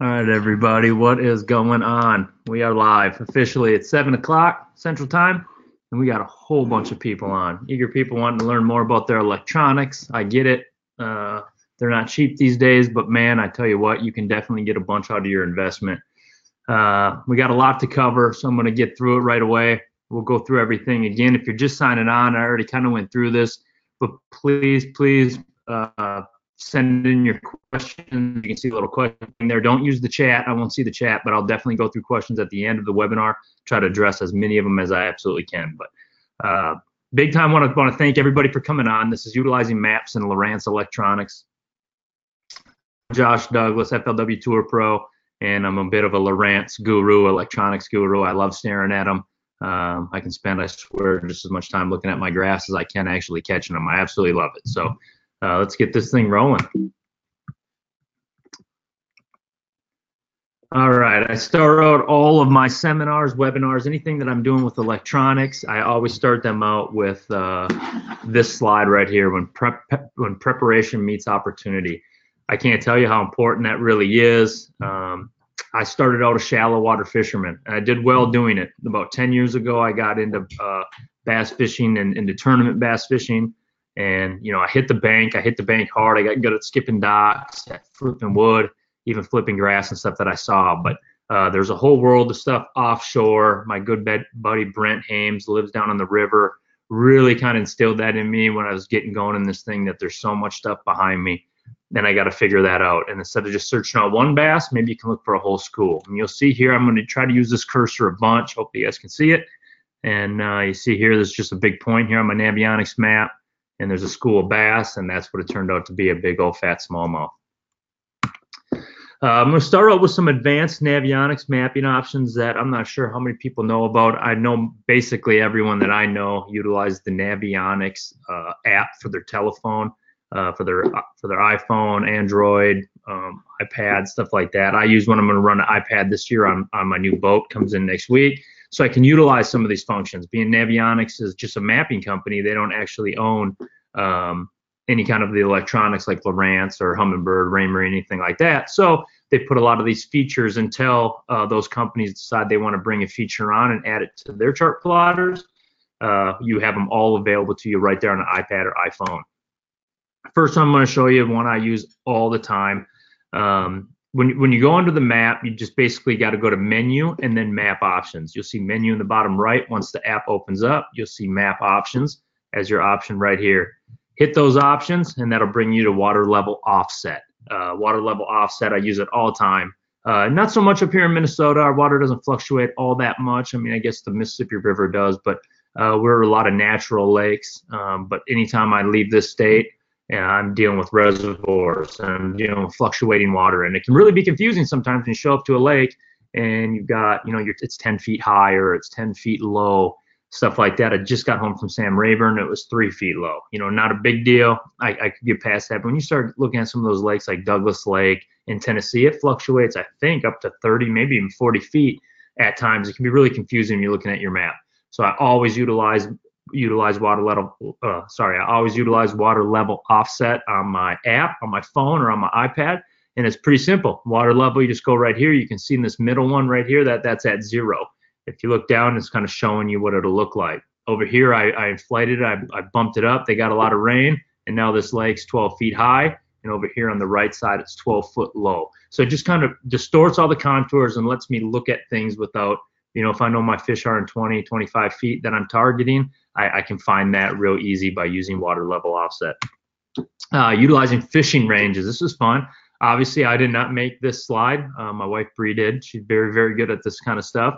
All right, everybody, what is going on? We are live officially at 7 o'clock Central Time, and we got a whole bunch of people on. Eager people wanting to learn more about their electronics. I get it. Uh, they're not cheap these days, but man, I tell you what, you can definitely get a bunch out of your investment. Uh, we got a lot to cover, so I'm going to get through it right away. We'll go through everything again. If you're just signing on, I already kind of went through this, but please, please uh, send in your questions. You can see a little question there. Don't use the chat. I won't see the chat, but I'll definitely go through questions at the end of the webinar. Try to address as many of them as I absolutely can. But uh, big time want to want to thank everybody for coming on. This is utilizing maps and Lowrance Electronics. Josh Douglas, FLW Tour Pro, and I'm a bit of a Lowrance guru, electronics guru. I love staring at them. Um, I can spend, I swear, just as much time looking at my graphs as I can actually catching them. I absolutely love it. So uh, let's get this thing rolling. All right, I start out all of my seminars, webinars, anything that I'm doing with electronics. I always start them out with uh, this slide right here: when prep, when preparation meets opportunity. I can't tell you how important that really is. Um, I started out a shallow water fisherman, I did well doing it. About 10 years ago, I got into uh, bass fishing and into tournament bass fishing. And you know, I hit the bank. I hit the bank hard. I got good at skipping docks, flipping wood, even flipping grass and stuff that I saw. But uh, there's a whole world of stuff offshore. My good buddy Brent Hames lives down on the river. Really kind of instilled that in me when I was getting going in this thing that there's so much stuff behind me. Then I got to figure that out. And instead of just searching out one bass, maybe you can look for a whole school. And you'll see here, I'm going to try to use this cursor a bunch. Hopefully you guys can see it. And uh, you see here, there's just a big point here on my Navionics map and there's a school of bass, and that's what it turned out to be a big old fat smallmouth. Uh, I'm going to start out with some advanced Navionics mapping options that I'm not sure how many people know about. I know basically everyone that I know utilizes the Navionics uh, app for their telephone, uh, for their for their iPhone, Android, um, iPad, stuff like that. I use one. I'm going to run an iPad this year on, on my new boat. Comes in next week so I can utilize some of these functions. Being Navionics is just a mapping company, they don't actually own um, any kind of the electronics like Lowrance or Humminbird, Raymarine, anything like that. So they put a lot of these features until uh, those companies decide they want to bring a feature on and add it to their chart plotters. Uh, you have them all available to you right there on an iPad or iPhone. First, I'm going to show you one I use all the time. Um, when, when you go under the map, you just basically got to go to menu and then map options. You'll see menu in the bottom right. Once the app opens up, you'll see map options as your option right here. Hit those options and that'll bring you to water level offset. Uh, water level offset, I use it all the time. Uh, not so much up here in Minnesota. Our water doesn't fluctuate all that much. I mean, I guess the Mississippi River does, but uh, we're a lot of natural lakes. Um, but anytime I leave this state, and I'm dealing with reservoirs and I'm dealing with fluctuating water. And it can really be confusing sometimes when you show up to a lake and you've got, you know, it's 10 feet high or it's 10 feet low, stuff like that. I just got home from Sam Rayburn. It was three feet low. You know, not a big deal. I, I could get past that. But when you start looking at some of those lakes like Douglas Lake in Tennessee, it fluctuates, I think, up to 30, maybe even 40 feet at times. It can be really confusing when you're looking at your map. So I always utilize utilize water level. Uh, sorry, I always utilize water level offset on my app, on my phone, or on my iPad, and it's pretty simple. Water level, you just go right here. You can see in this middle one right here that that's at zero. If you look down, it's kind of showing you what it'll look like. Over here, I, I inflated it. I, I bumped it up. They got a lot of rain, and now this lake's 12 feet high. And over here on the right side, it's 12 foot low. So it just kind of distorts all the contours and lets me look at things without, you know, if I know my fish are in 20, 25 feet that I'm targeting, I, I can find that real easy by using water level offset. Uh, utilizing fishing ranges. This is fun. Obviously, I did not make this slide. Uh, my wife Bree did. She's very, very good at this kind of stuff.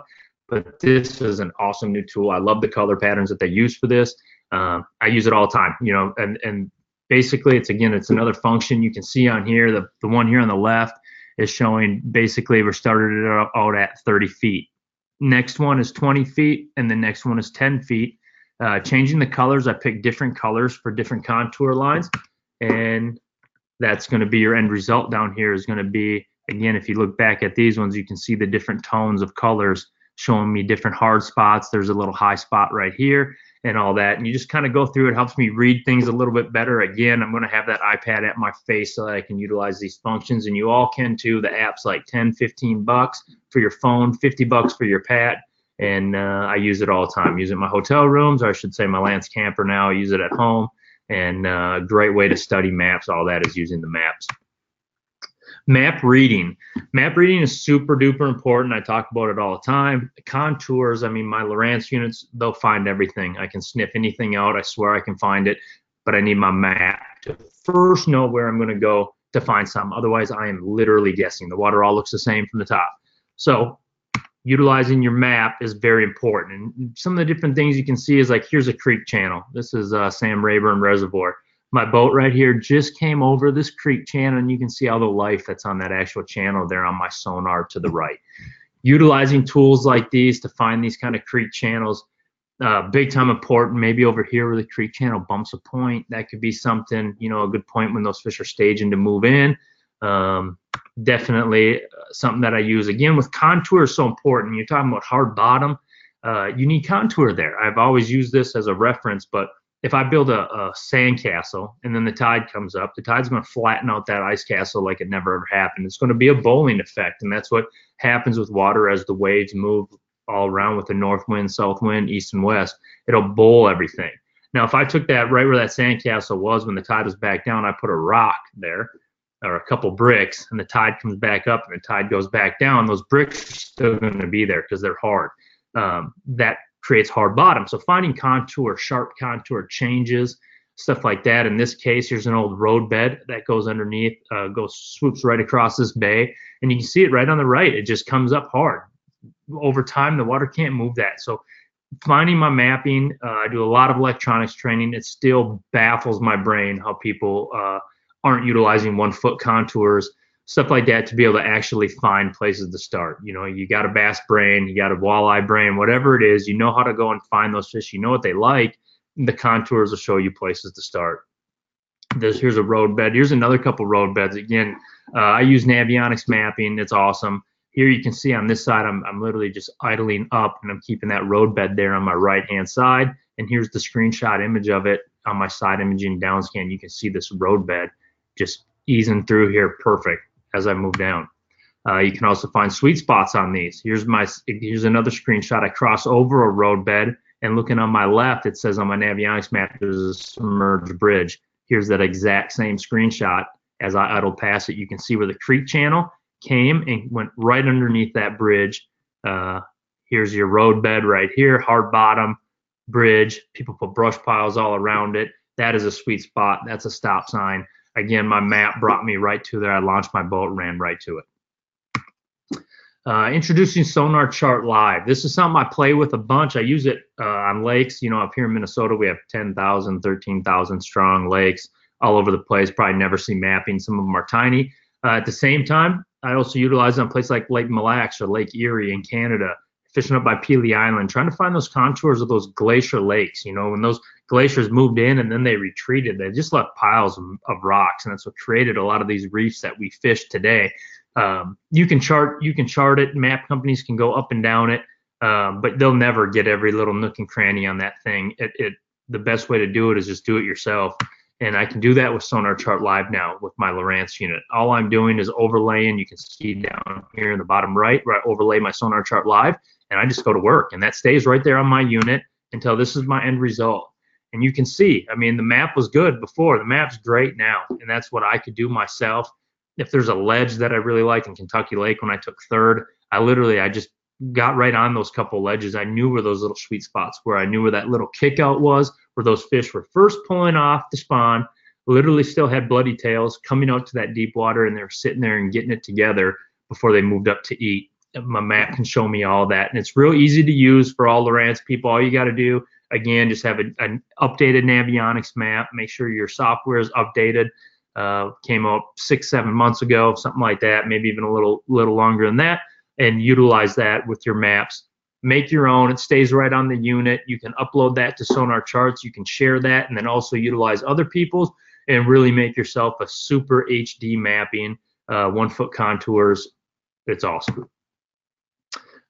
But this is an awesome new tool. I love the color patterns that they use for this. Uh, I use it all the time. You know, and and basically, it's again, it's another function you can see on here. The the one here on the left is showing basically we're started it out at 30 feet. Next one is 20 feet, and the next one is 10 feet. Uh, changing the colors, I picked different colors for different contour lines, and that's going to be your end result down here is going to be, again, if you look back at these ones, you can see the different tones of colors showing me different hard spots. There's a little high spot right here, and all that. And you just kind of go through it, helps me read things a little bit better. Again, I'm going to have that iPad at my face so that I can utilize these functions. And you all can too. The app's like 10, 15 bucks for your phone, 50 bucks for your pad. And uh, I use it all the time. I use it in my hotel rooms, or I should say my Lance camper now. I use it at home. And a uh, great way to study maps, all that is using the maps. Map reading. Map reading is super duper important. I talk about it all the time. Contours, I mean, my Lowrance units, they'll find everything. I can sniff anything out. I swear I can find it, but I need my map to first know where I'm going to go to find something. Otherwise, I am literally guessing. The water all looks the same from the top. So utilizing your map is very important. And some of the different things you can see is like, here's a creek channel. This is uh, Sam Rayburn Reservoir my boat right here just came over this creek channel and you can see all the life that's on that actual channel there on my sonar to the right. Utilizing tools like these to find these kind of creek channels uh, big time important maybe over here where the creek channel bumps a point that could be something you know a good point when those fish are staging to move in. Um, definitely uh, something that i use. Again with contour is so important. You're talking about hard bottom. Uh, you need contour there. I've always used this as a reference but if I build a, a sand castle and then the tide comes up, the tide's going to flatten out that ice castle like it never ever happened. It's going to be a bowling effect, and that's what happens with water as the waves move all around with the north wind, south wind, east and west. It'll bowl everything. Now, if I took that right where that sand castle was when the tide was back down, I put a rock there or a couple bricks, and the tide comes back up and the tide goes back down. Those bricks are still going to be there because they're hard. Um, that creates hard bottom. So finding contour, sharp contour changes, stuff like that. In this case, here's an old road bed that goes underneath, uh, goes swoops right across this bay, and you can see it right on the right. It just comes up hard. Over time, the water can't move that. So finding my mapping, uh, I do a lot of electronics training. It still baffles my brain how people uh, aren't utilizing one foot contours stuff like that to be able to actually find places to start. You know, you got a bass brain, you got a walleye brain, whatever it is, you know how to go and find those fish. You know what they like. The contours will show you places to start. There's, here's a road bed. Here's another couple road beds. Again, uh, I use Navionics mapping. It's awesome. Here you can see on this side, I'm, I'm literally just idling up and I'm keeping that road bed there on my right hand side. And here's the screenshot image of it on my side imaging downscan. You can see this road bed just easing through here perfect as I move down. Uh, you can also find sweet spots on these. Here's my here's another screenshot. I cross over a road bed and looking on my left, it says on my Navionics map there's a submerged bridge. Here's that exact same screenshot as I idle past it. You can see where the creek channel came and went right underneath that bridge. Uh, here's your road bed right here, hard bottom bridge. People put brush piles all around it. That is a sweet spot. That's a stop sign again, my map brought me right to there. I launched my boat, ran right to it. Uh, introducing Sonar Chart Live. This is something I play with a bunch. I use it uh, on lakes. You know, up here in Minnesota, we have 10,000, 13,000 strong lakes all over the place. Probably never see mapping. Some of them are tiny. Uh, at the same time, I also utilize it on places like Lake Mille Lacs or Lake Erie in Canada, fishing up by Pelee Island, trying to find those contours of those glacier lakes. You know, when those glaciers moved in and then they retreated. They just left piles of, of rocks, and that's what created a lot of these reefs that we fish today. Um, you can chart, you can chart it. Map companies can go up and down it, um, but they'll never get every little nook and cranny on that thing. It, it, the best way to do it is just do it yourself. And I can do that with Sonar Chart Live now with my Lowrance unit. All I'm doing is overlaying. You can see down here in the bottom right where I overlay my Sonar Chart Live, and I just go to work, and that stays right there on my unit until this is my end result. And you can see i mean the map was good before. The map's great now and that's what i could do myself. If there's a ledge that i really like in kentucky lake when i took third i literally i just got right on those couple ledges. I knew where those little sweet spots were. I knew where that little kick out was where those fish were first pulling off the spawn literally still had bloody tails coming out to that deep water and they're sitting there and getting it together before they moved up to eat my map can show me all that and it's real easy to use for all Lowrance people all you got to do Again, just have a, an updated Navionics map. Make sure your software is updated. Uh, came out six, seven months ago, something like that, maybe even a little, little longer than that, and utilize that with your maps. Make your own. It stays right on the unit. You can upload that to Sonar Charts. You can share that, and then also utilize other people's, and really make yourself a super HD mapping, uh, one foot contours. It's awesome.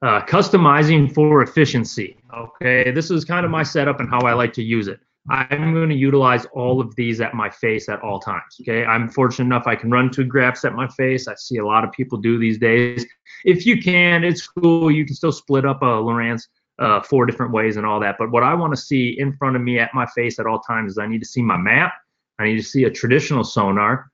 Uh, customizing for efficiency. Okay, this is kind of my setup and how I like to use it. I'm going to utilize all of these at my face at all times. Okay, I'm fortunate enough I can run two graphs at my face. I see a lot of people do these days. If you can, it's cool. You can still split up a Lowrance uh, four different ways and all that. But what I want to see in front of me at my face at all times is I need to see my map. I need to see a traditional sonar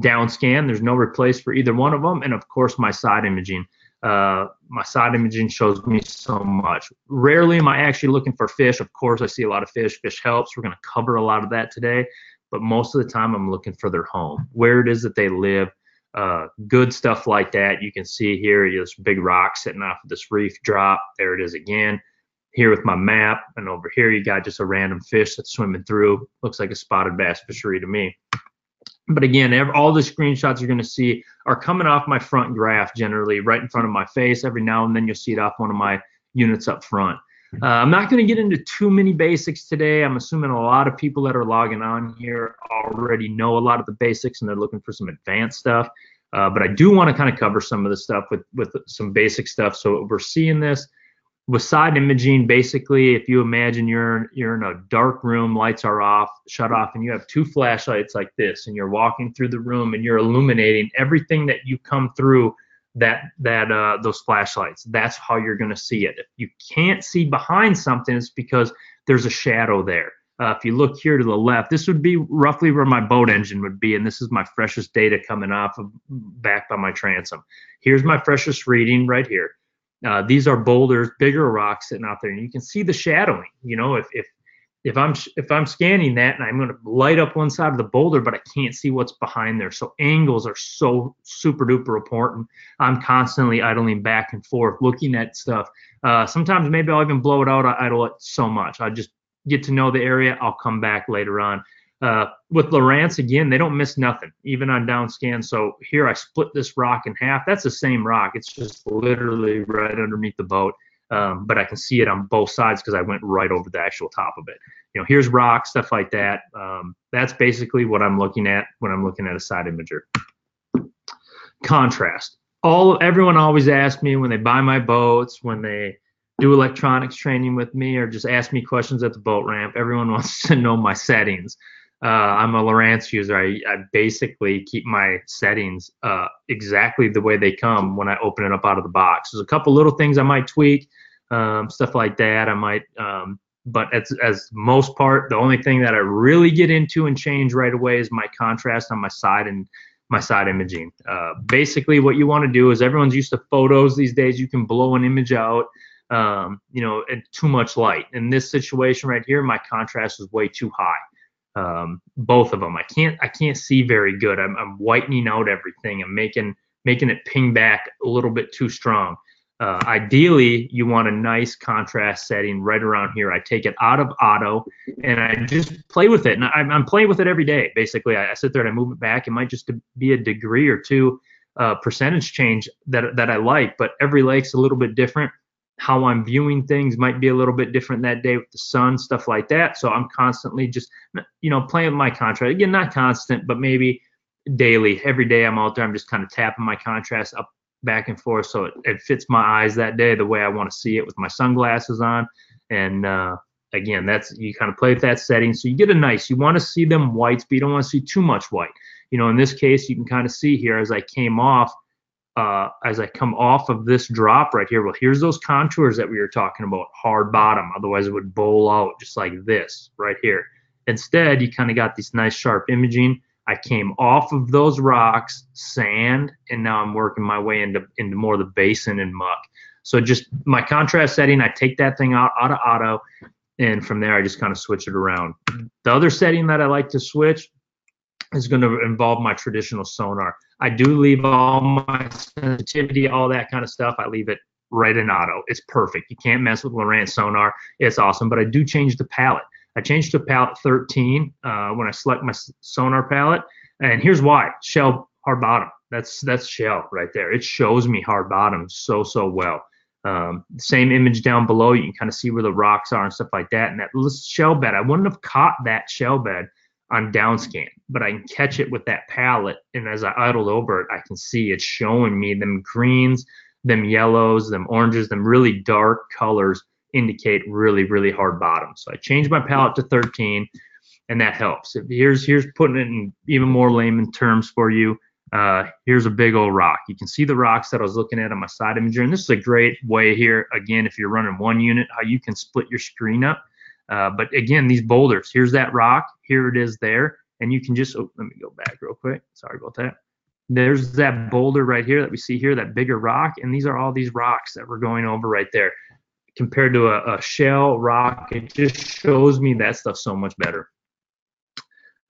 down scan. There's no replace for either one of them, and of course my side imaging. Uh, my side imaging shows me so much. Rarely am I actually looking for fish. Of course, I see a lot of fish. Fish helps. We're going to cover a lot of that today. But most of the time, I'm looking for their home, where it is that they live. Uh, good stuff like that. You can see here, this big rock sitting off of this reef drop. There it is again. Here with my map, and over here you got just a random fish that's swimming through. Looks like a spotted bass fishery to me. But again, all the screenshots you're going to see are coming off my front graph generally right in front of my face. Every now and then you'll see it off one of my units up front. Uh, I'm not going to get into too many basics today. I'm assuming a lot of people that are logging on here already know a lot of the basics and they're looking for some advanced stuff. Uh, but I do want to kind of cover some of the stuff with with some basic stuff. So we're seeing this with side imaging, basically, if you imagine you're you're in a dark room, lights are off, shut off, and you have two flashlights like this, and you're walking through the room and you're illuminating everything that you come through that that uh, those flashlights. That's how you're going to see it. If you can't see behind something, it's because there's a shadow there. Uh, if you look here to the left, this would be roughly where my boat engine would be, and this is my freshest data coming off of back by my transom. Here's my freshest reading right here. Uh, these are boulders, bigger rocks sitting out there, and you can see the shadowing. You know, if if if I'm if I'm scanning that and I'm going to light up one side of the boulder, but I can't see what's behind there. So angles are so super duper important. I'm constantly idling back and forth, looking at stuff. Uh, sometimes maybe I'll even blow it out. I idle it so much. I just get to know the area. I'll come back later on. Uh, with Lowrance, again, they don't miss nothing, even on down scan. So here I split this rock in half. That's the same rock. It's just literally right underneath the boat. Um, but I can see it on both sides because I went right over the actual top of it. You know, here's rock, stuff like that. Um, that's basically what I'm looking at when I'm looking at a side imager. Contrast. All everyone always asks me when they buy my boats, when they do electronics training with me, or just ask me questions at the boat ramp. Everyone wants to know my settings uh, I'm a Lowrance user. I, I, basically keep my settings uh, exactly the way they come when I open it up out of the box. There's a couple little things I might tweak, um, stuff like that. I might, um, but as, as most part, the only thing that I really get into and change right away is my contrast on my side and my side imaging. Uh, basically, what you want to do is everyone's used to photos these days. You can blow an image out. Um, you know, too much light. In this situation right here, my contrast is way too high um, both of them. I can't I can't see very good. I'm, I'm whitening out everything. I'm making making it ping back a little bit too strong. Uh, ideally, you want a nice contrast setting right around here. I take it out of auto and I just play with it. And I'm, I'm playing with it every day. Basically, I, I, sit there and I move it back. It might just be a degree or two uh, percentage change that that I like, but every lake's a little bit different how I'm viewing things might be a little bit different that day with the sun, stuff like that. So I'm constantly just, you know, playing with my contrast. Again, not constant, but maybe daily. Every day I'm out there, I'm just kind of tapping my contrast up back and forth so it, it fits my eyes that day the way I want to see it with my sunglasses on. And uh, again, that's you kind of play with that setting. So you get a nice, you want to see them whites, but you don't want to see too much white. You know, in this case, you can kind of see here as I came off, uh, as I come off of this drop right here, well, here's those contours that we were talking about, hard bottom. Otherwise, it would bowl out just like this right here. Instead, you kind of got this nice sharp imaging. I came off of those rocks, sand, and now I'm working my way into into more of the basin and muck. So just my contrast setting, I take that thing out out of auto, and from there I just kind of switch it around. The other setting that I like to switch is going to involve my traditional sonar. I do leave all my sensitivity, all that kind of stuff. I leave it right in auto. It's perfect. You can't mess with Lowrance sonar. It's awesome. But I do change the palette. I changed to palette 13 uh, when I select my sonar palette. And here's why: shell hard bottom. That's that's shell right there. It shows me hard bottom so so well. Um, same image down below. You can kind of see where the rocks are and stuff like that. And that shell bed, I wouldn't have caught that shell bed on downscan, but I can catch it with that palette. And as I idled over it, I can see it's showing me them greens, them yellows, them oranges, them really dark colors indicate really, really hard bottoms. So I changed my palette to 13 and that helps. Here's, here's putting it in even more layman terms for you. Uh, here's a big old rock. You can see the rocks that I was looking at on my side imager. And this is a great way here, again, if you're running one unit, how you can split your screen up. Uh, but again, these boulders, here's that rock, here it is there. And you can just, oh, let me go back real quick. Sorry about that. There's that boulder right here that we see here, that bigger rock. And these are all these rocks that we're going over right there. Compared to a, a shell rock, it just shows me that stuff so much better.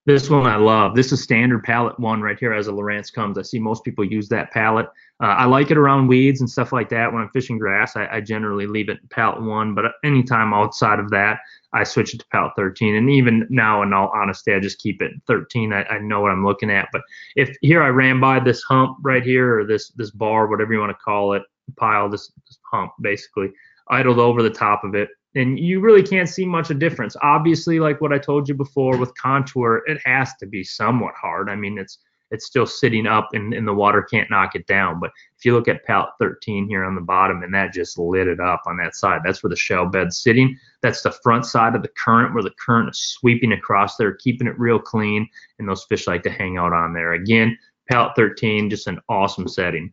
This one I love. This is standard palette one right here as a Lowrance comes. I see most people use that palette. Uh, I like it around weeds and stuff like that. When I'm fishing grass, I, I generally leave it palette one, but anytime outside of that, I switch it to palette 13. And even now, in all honesty, I just keep it 13. I, I know what I'm looking at. But if here I ran by this hump right here, or this this bar, whatever you want to call it, pile, this, this hump basically, idled over the top of it, and you really can't see much of difference. Obviously, like what I told you before with contour, it has to be somewhat hard. I mean, it's it's still sitting up and, and the water can't knock it down. But if you look at palette 13 here on the bottom, and that just lit it up on that side, that's where the shell bed's sitting. That's the front side of the current where the current is sweeping across there, keeping it real clean, and those fish like to hang out on there. Again, palette 13, just an awesome setting.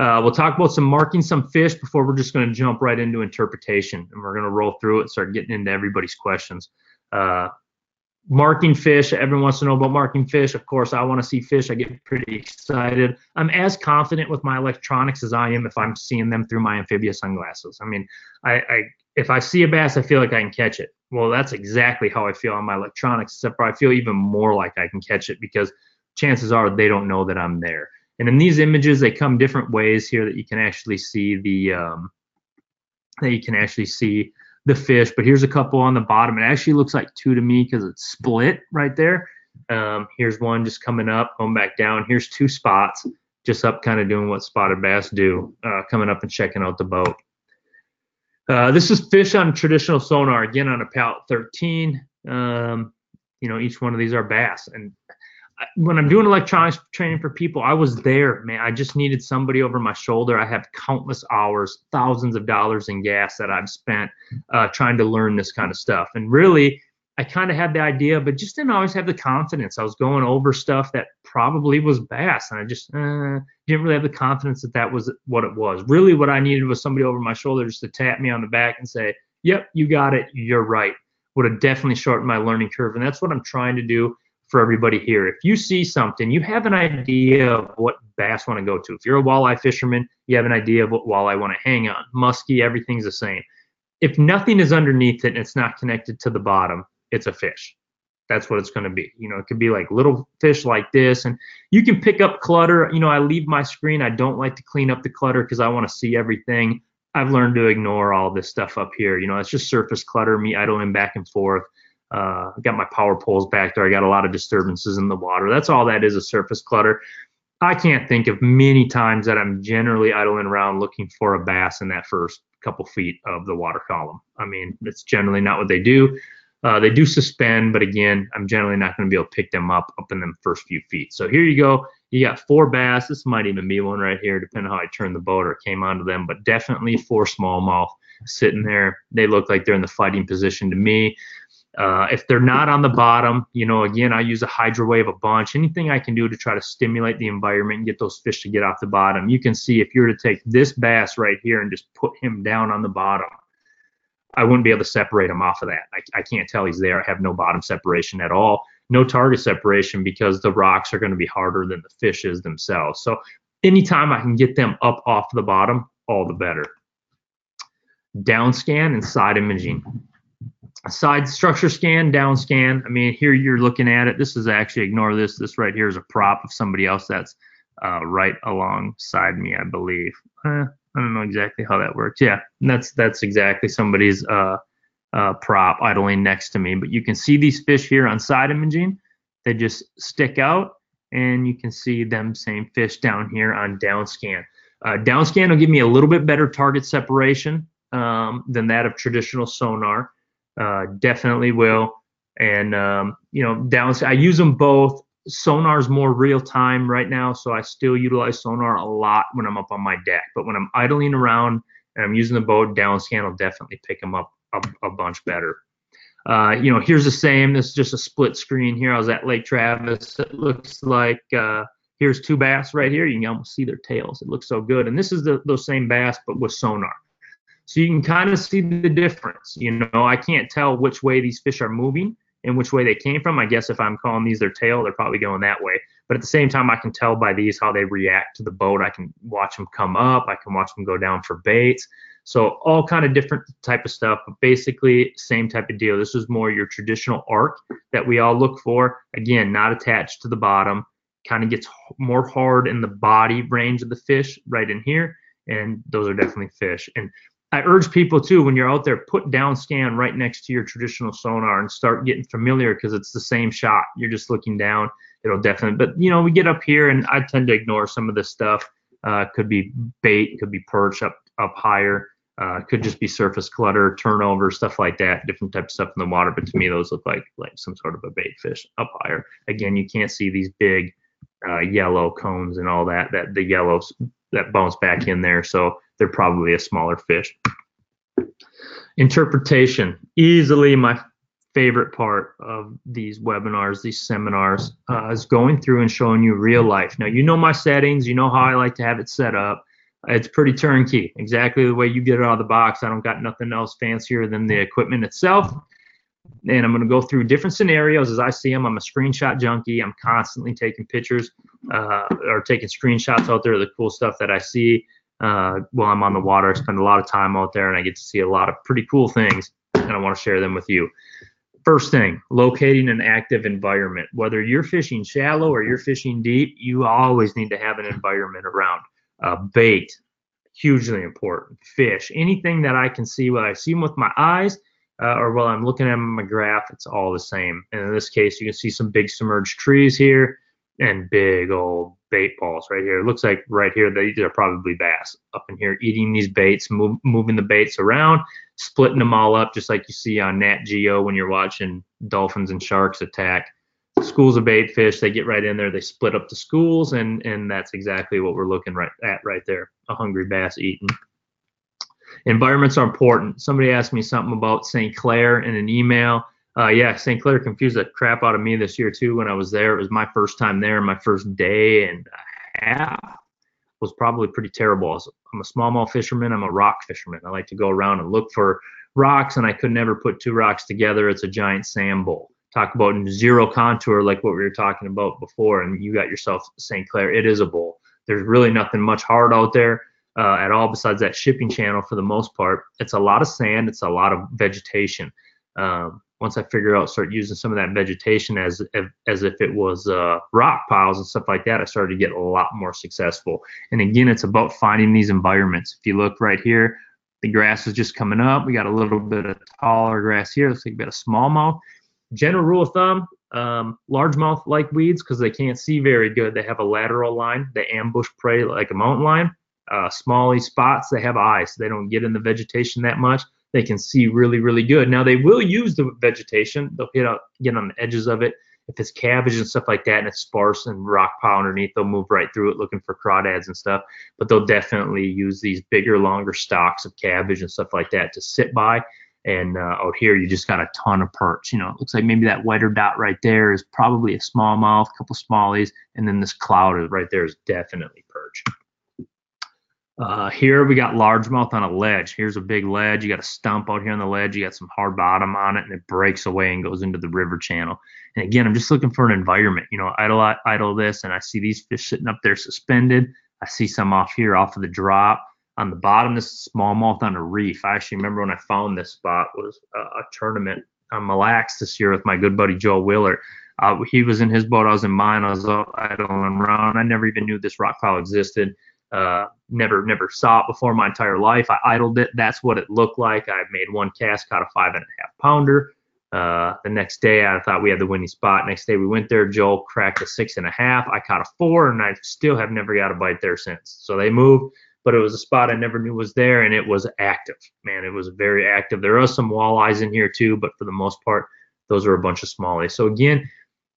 Uh, we'll talk about some marking some fish before we're just going to jump right into interpretation and we're going to roll through it, start getting into everybody's questions. Uh, marking fish, everyone wants to know about marking fish. Of course, I want to see fish. I get pretty excited. I'm as confident with my electronics as I am if I'm seeing them through my amphibious sunglasses. I mean, I, I if I see a bass, I feel like I can catch it. Well, that's exactly how I feel on my electronics, except for I feel even more like I can catch it because chances are they don't know that I'm there. And in these images, they come different ways here that you can actually see the um, that you can actually see the fish. But here's a couple on the bottom. It actually looks like two to me because it's split right there. Um, here's one just coming up, going back down. Here's two spots just up, kind of doing what spotted bass do, uh, coming up and checking out the boat. Uh, this is fish on traditional sonar again on a palette 13. Um, you know, each one of these are bass, and when I'm doing electronics training for people, I was there, man. I just needed somebody over my shoulder. I have countless hours, thousands of dollars in gas that I've spent uh, trying to learn this kind of stuff. And really, I kind of had the idea, but just didn't always have the confidence. I was going over stuff that probably was bass, and I just uh, didn't really have the confidence that that was what it was. Really, what I needed was somebody over my shoulder just to tap me on the back and say, "Yep, you got it. You're right." Would have definitely shortened my learning curve, and that's what I'm trying to do for everybody here. If you see something, you have an idea of what bass want to go to. If you're a walleye fisherman, you have an idea of what walleye want to hang on. Muskie, everything's the same. If nothing is underneath it and it's not connected to the bottom, it's a fish. That's what it's going to be. You know, it could be like little fish like this, and you can pick up clutter. You know, I leave my screen. I don't like to clean up the clutter because I want to see everything. I've learned to ignore all this stuff up here. You know, it's just surface clutter, me idling back and forth. Uh, got my power poles back there. I got a lot of disturbances in the water. That's all that is a surface clutter. I can't think of many times that I'm generally idling around looking for a bass in that first couple feet of the water column. I mean, it's generally not what they do. Uh, they do suspend, but again, I'm generally not going to be able to pick them up up in them first few feet. So here you go. You got four bass. This might even be one right here, depending on how I turn the boat or came onto them, but definitely four smallmouth sitting there. They look like they're in the fighting position to me. Uh, if they're not on the bottom, you know, again, I use a hydrowave a bunch. Anything I can do to try to stimulate the environment and get those fish to get off the bottom. You can see if you were to take this bass right here and just put him down on the bottom, I wouldn't be able to separate him off of that. I, I can't tell he's there. I have no bottom separation at all. No target separation because the rocks are going to be harder than the fishes themselves. So anytime I can get them up off the bottom, all the better. Down scan and side imaging side structure scan, down scan. I mean, here you're looking at it. This is actually, ignore this. This right here is a prop of somebody else that's uh, right alongside me, I believe. I don't know exactly how that works. Yeah, that's that's exactly somebody's uh, uh, prop idling next to me. But you can see these fish here on side imaging. They just stick out, and you can see them same fish down here on down scan. Uh, down scan will give me a little bit better target separation um, than that of traditional sonar. Uh, definitely will. And um, you know, down I use them both sonar is more real time right now, so I still utilize sonar a lot when I'm up on my deck. But when I'm idling around and I'm using the boat, down scan will definitely pick them up a, a bunch better. Uh, you know, here's the same. This is just a split screen here. I was at Lake Travis. It looks like uh, here's two bass right here. You can almost see their tails. It looks so good. And this is the, those same bass, but with sonar. So you can kind of see the difference. You know, I can't tell which way these fish are moving and which way they came from. I guess if I'm calling these their tail, they're probably going that way. But at the same time, I can tell by these how they react to the boat. I can watch them come up. I can watch them go down for baits. So all kind of different type of stuff, but basically same type of deal. This is more your traditional arc that we all look for. Again, not attached to the bottom. Kind of gets more hard in the body range of the fish right in here. And those are definitely fish. And I urge people too, when you're out there, put down scan right next to your traditional sonar and start getting familiar because it's the same shot. You're just looking down. It'll definitely, but you know, we get up here and I tend to ignore some of this stuff. Uh, could be bait, could be perch up up higher. Uh, could just be surface clutter, turnover, stuff like that. Different types of stuff in the water, but to me, those look like like some sort of a bait fish up higher. Again, you can't see these big uh, yellow cones and all that. That the yellows that bounce back in there, so they're probably a smaller fish. Interpretation, easily my favorite part of these webinars, these seminars, uh, is going through and showing you real life. Now, you know my settings, you know how I like to have it set up. It's pretty turnkey, exactly the way you get it out of the box. I don't got nothing else fancier than the equipment itself. And I'm going to go through different scenarios as I see them. I'm a screenshot junkie. I'm constantly taking pictures uh, or taking screenshots out there of the cool stuff that I see uh, while I'm on the water. I spend a lot of time out there and I get to see a lot of pretty cool things, and I want to share them with you. First thing, locating an active environment. Whether you're fishing shallow or you're fishing deep, you always need to have an environment around. Uh, bait, hugely important. Fish, anything that I can see, whether I see them with my eyes uh, or while I'm looking at my graph, it's all the same. And in this case, you can see some big submerged trees here and big old bait balls right here. It looks like right here these are probably bass up in here eating these baits, move, moving the baits around, splitting them all up just like you see on Nat Geo when you're watching dolphins and sharks attack. Schools of bait fish, they get right in there, they split up the schools, and and that's exactly what we're looking right at right there. A hungry bass eating. Environments are important. Somebody asked me something about St. Clair in an email. Uh, yeah, St. Clair confused the crap out of me this year too when I was there. It was my first time there, my first day and a half was probably pretty terrible. I'm a smallmouth fisherman. I'm a rock fisherman. I like to go around and look for rocks, and I could never put two rocks together. It's a giant sand bowl. Talk about zero contour, like what we were talking about before, and you got yourself St. Clair. It is a bowl. There's really nothing much hard out there uh, at all besides that shipping channel for the most part. It's a lot of sand. It's a lot of vegetation. Um, once I figure out, start using some of that vegetation as as if it was uh, rock piles and stuff like that, I started to get a lot more successful. And again, it's about finding these environments. If you look right here, the grass is just coming up. We got a little bit of taller grass here. Looks like a bit of smallmouth. General rule of thumb, um, largemouth like weeds because they can't see very good. They have a lateral line. They ambush prey like a mountain lion. Uh, smally spots, they have eyes. They don't get in the vegetation that much they can see really, really good. Now they will use the vegetation. They'll hit out, get on the edges of it. If it's cabbage and stuff like that, and it's sparse and rock pile underneath, they'll move right through it looking for crawdads and stuff. But they'll definitely use these bigger, longer stalks of cabbage and stuff like that to sit by. And uh, out here, you just got a ton of perch. You know, it looks like maybe that whiter dot right there is probably a smallmouth, a couple smallies, and then this cloud right there is definitely perch. Uh, here we got largemouth on a ledge. Here's a big ledge. You got a stump out here on the ledge. You got some hard bottom on it, and it breaks away and goes into the river channel. And again, I'm just looking for an environment. You know, idle idle this, and I see these fish sitting up there suspended. I see some off here off of the drop. On the bottom, this is smallmouth on a reef. I actually remember when I found this spot was a, a tournament on Mille Lacs this year with my good buddy Joe Willard. Uh, he was in his boat. I was in mine. I was idling around. I never even knew this rock pile existed. Uh, never never saw it before my entire life. I idled it. That's what it looked like. I made one cast, caught a five and a half pounder. Uh, the next day, I thought we had the winning spot. Next day, we went there. Joel cracked a six and a half. I caught a four, and I still have never got a bite there since. So they moved, but it was a spot I never knew was there, and it was active. Man, it was very active. There are some walleyes in here too, but for the most part, those are a bunch of smallies. So again,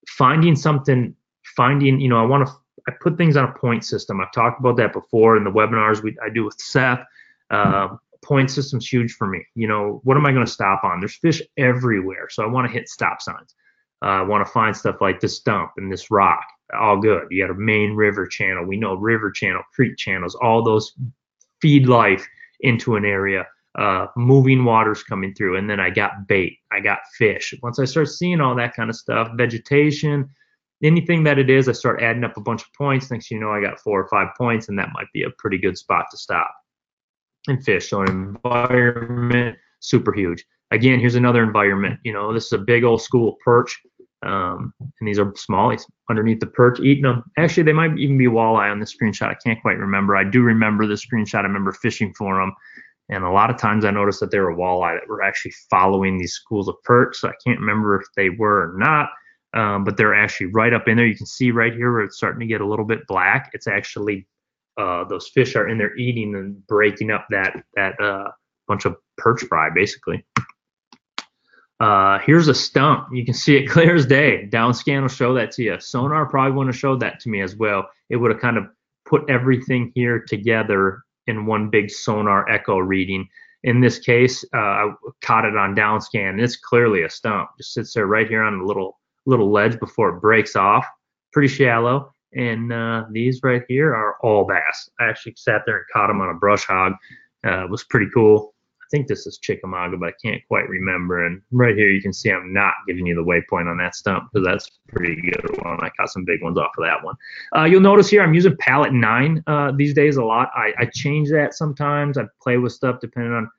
finding something finding, you know, I want to, I put things on a point system. I've talked about that before in the webinars we, I do with Seth. Uh, point system's huge for me. You know, what am I going to stop on? There's fish everywhere. So I want to hit stop signs. Uh, I want to find stuff like this stump and this rock. All good. You got a main river channel. We know river channel, creek channels, all those feed life into an area. Uh, moving waters coming through, and then I got bait, I got fish. Once I start seeing all that kind of stuff, vegetation, anything that it is, I start adding up a bunch of points. Next, you know, I got four or five points, and that might be a pretty good spot to stop. And fish, so environment, super huge. Again, here's another environment. You know, this is a big old school perch. Um, and these are smallies underneath the perch eating them. Actually, they might even be walleye on this screenshot. I can't quite remember. I do remember the screenshot. I remember fishing for them. And a lot of times I noticed that they were walleye that were actually following these schools of perch. So I can't remember if they were or not, um, but they're actually right up in there. You can see right here where it's starting to get a little bit black. It's actually uh, those fish are in there eating and breaking up that that uh, bunch of perch fry basically. Uh, here's a stump. You can see it clear as day. Down scan will show that to you. Sonar probably wouldn't have showed that to me as well. It would have kind of put everything here together in one big sonar echo reading. In this case, uh, I caught it on down scan. It's clearly a stump. Just sits there right here on a little little ledge before it breaks off. Pretty shallow. And uh, these right here are all bass. I actually sat there and caught them on a brush hog. Uh, it was pretty cool I think this is Chickamauga, but I can't quite remember. And right here, you can see I'm not giving you the waypoint on that stump because that's pretty good one. I caught some big ones off of that one. Uh, you'll notice here I'm using palette nine uh, these days a lot. I, I change that sometimes. I play with stuff depending on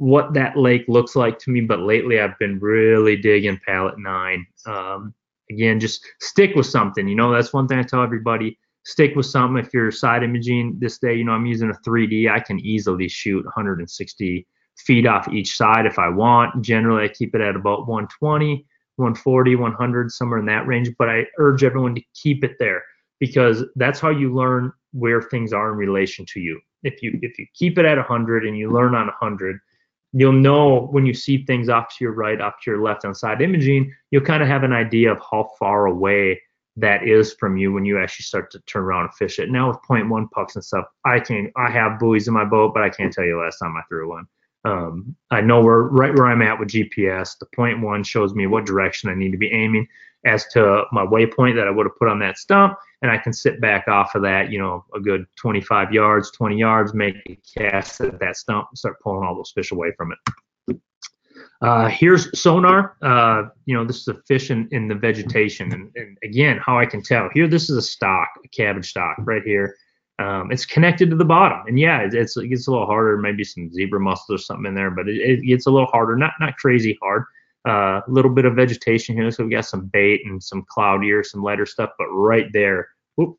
what that lake looks like to me. But lately, I've been really digging palette nine. Um, again, just stick with something. You know, that's one thing I tell everybody stick with something. If you're side imaging this day, you know, I'm using a 3D, I can easily shoot 160 feet off each side if I want. Generally, I keep it at about 120, 140, 100, somewhere in that range. But I urge everyone to keep it there because that's how you learn where things are in relation to you. If you if you keep it at 100 and you learn on 100, you'll know when you see things off to your right, off to your left on side imaging, you'll kind of have an idea of how far away that is from you when you actually start to turn around and fish it. Now with point one pucks and stuff, I can I have buoys in my boat, but I can't tell you last time I threw one. Um, I know where right where I'm at with GPS. The point one shows me what direction I need to be aiming as to my waypoint that I would have put on that stump, and I can sit back off of that, you know, a good 25 yards, 20 yards, make a cast at that stump, start pulling all those fish away from it. Uh, here's sonar. Uh, you know, this is a fish in, in the vegetation, and, and again, how I can tell here, this is a stock, a cabbage stock right here um, it's connected to the bottom. And yeah, it, it's, it gets a little harder, maybe some zebra mussels or something in there, but it, it gets a little harder, not not crazy hard. A uh, little bit of vegetation here, so we got some bait and some cloudier, some lighter stuff, but right there whoop,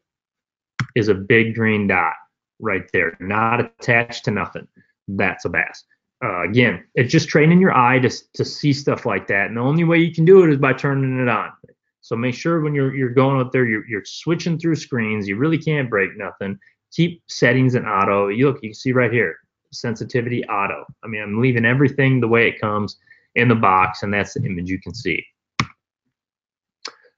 is a big green dot right there, not attached to nothing. That's a bass. Uh, again, it's just training your eye to, to see stuff like that. And the only way you can do it is by turning it on. So make sure when you're you're going out there, you're you're switching through screens. You really can't break nothing keep settings in auto. You look, you can see right here, sensitivity auto. I mean, I'm leaving everything the way it comes in the box, and that's the image you can see.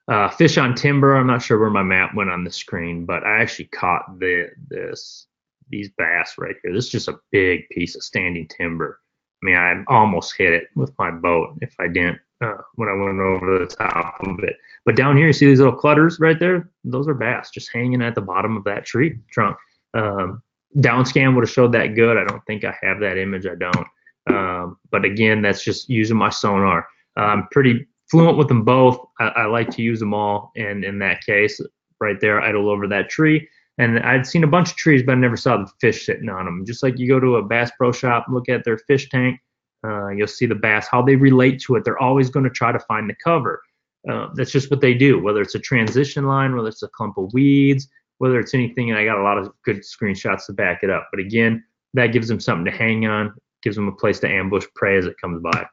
Uh, fish on timber. I'm not sure where my map went on the screen, but I actually caught the this these bass right here. This is just a big piece of standing timber. I mean, I almost hit it with my boat if I didn't uh, when I went over the top of it. But down here, you see these little clutters right there? Those are bass just hanging at the bottom of that tree trunk. Um, down scan would have showed that good. I don't think I have that image. I don't. Um, but again, that's just using my sonar. I'm pretty fluent with them both. I, I, like to use them all. And in that case, right there, idle over that tree. And I'd seen a bunch of trees, but I never saw the fish sitting on them. Just like you go to a Bass Pro Shop, look at their fish tank, uh, you'll see the bass, how they relate to it. They're always going to try to find the cover. Uh, that's just what they do, whether it's a transition line, whether it's a clump of weeds, whether it's anything. And I got a lot of good screenshots to back it up. But again, that gives them something to hang on, gives them a place to ambush prey as it comes by.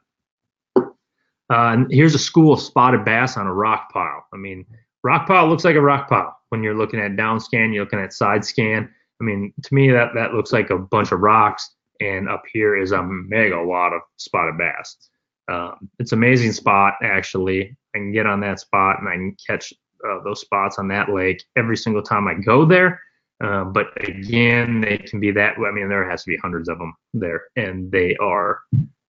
Uh, and here's a school of spotted bass on a rock pile. I mean, rock pile looks like a rock pile when you're looking at down scan, you're looking at side scan. I mean, to me, that, that looks like a bunch of rocks. And up here is a megawatt of spotted bass. Um, it's amazing spot, actually. I can get on that spot and I can catch uh, those spots on that lake every single time I go there. Uh, but again, they can be that. I mean, there has to be hundreds of them there, and they are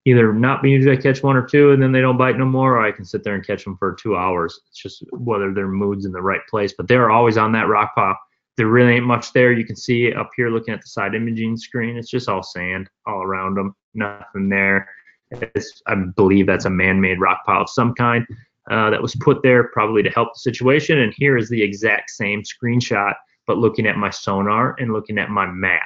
either not being usually I catch one or two, and then they don't bite no more, or I can sit there and catch them for two hours. It's just whether their mood's in the right place. But they're always on that rock pile. There really ain't much there. You can see up here looking at the side imaging screen. It's just all sand all around them. Nothing there. It's, I believe that's a man-made rock pile of some kind uh, that was put there probably to help the situation. And here is the exact same screenshot but looking at my sonar and looking at my map.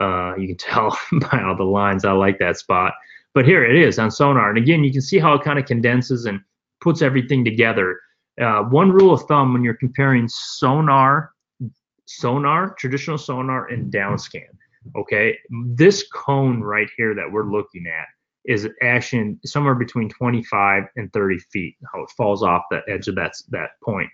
Uh, you can tell by all the lines I like that spot. But here it is on sonar. And again, you can see how it kind of condenses and puts everything together. Uh, one rule of thumb when you're comparing sonar, sonar, traditional sonar, and downscan. Okay, this cone right here that we're looking at is actually somewhere between 25 and 30 feet. How it falls off the edge of that that point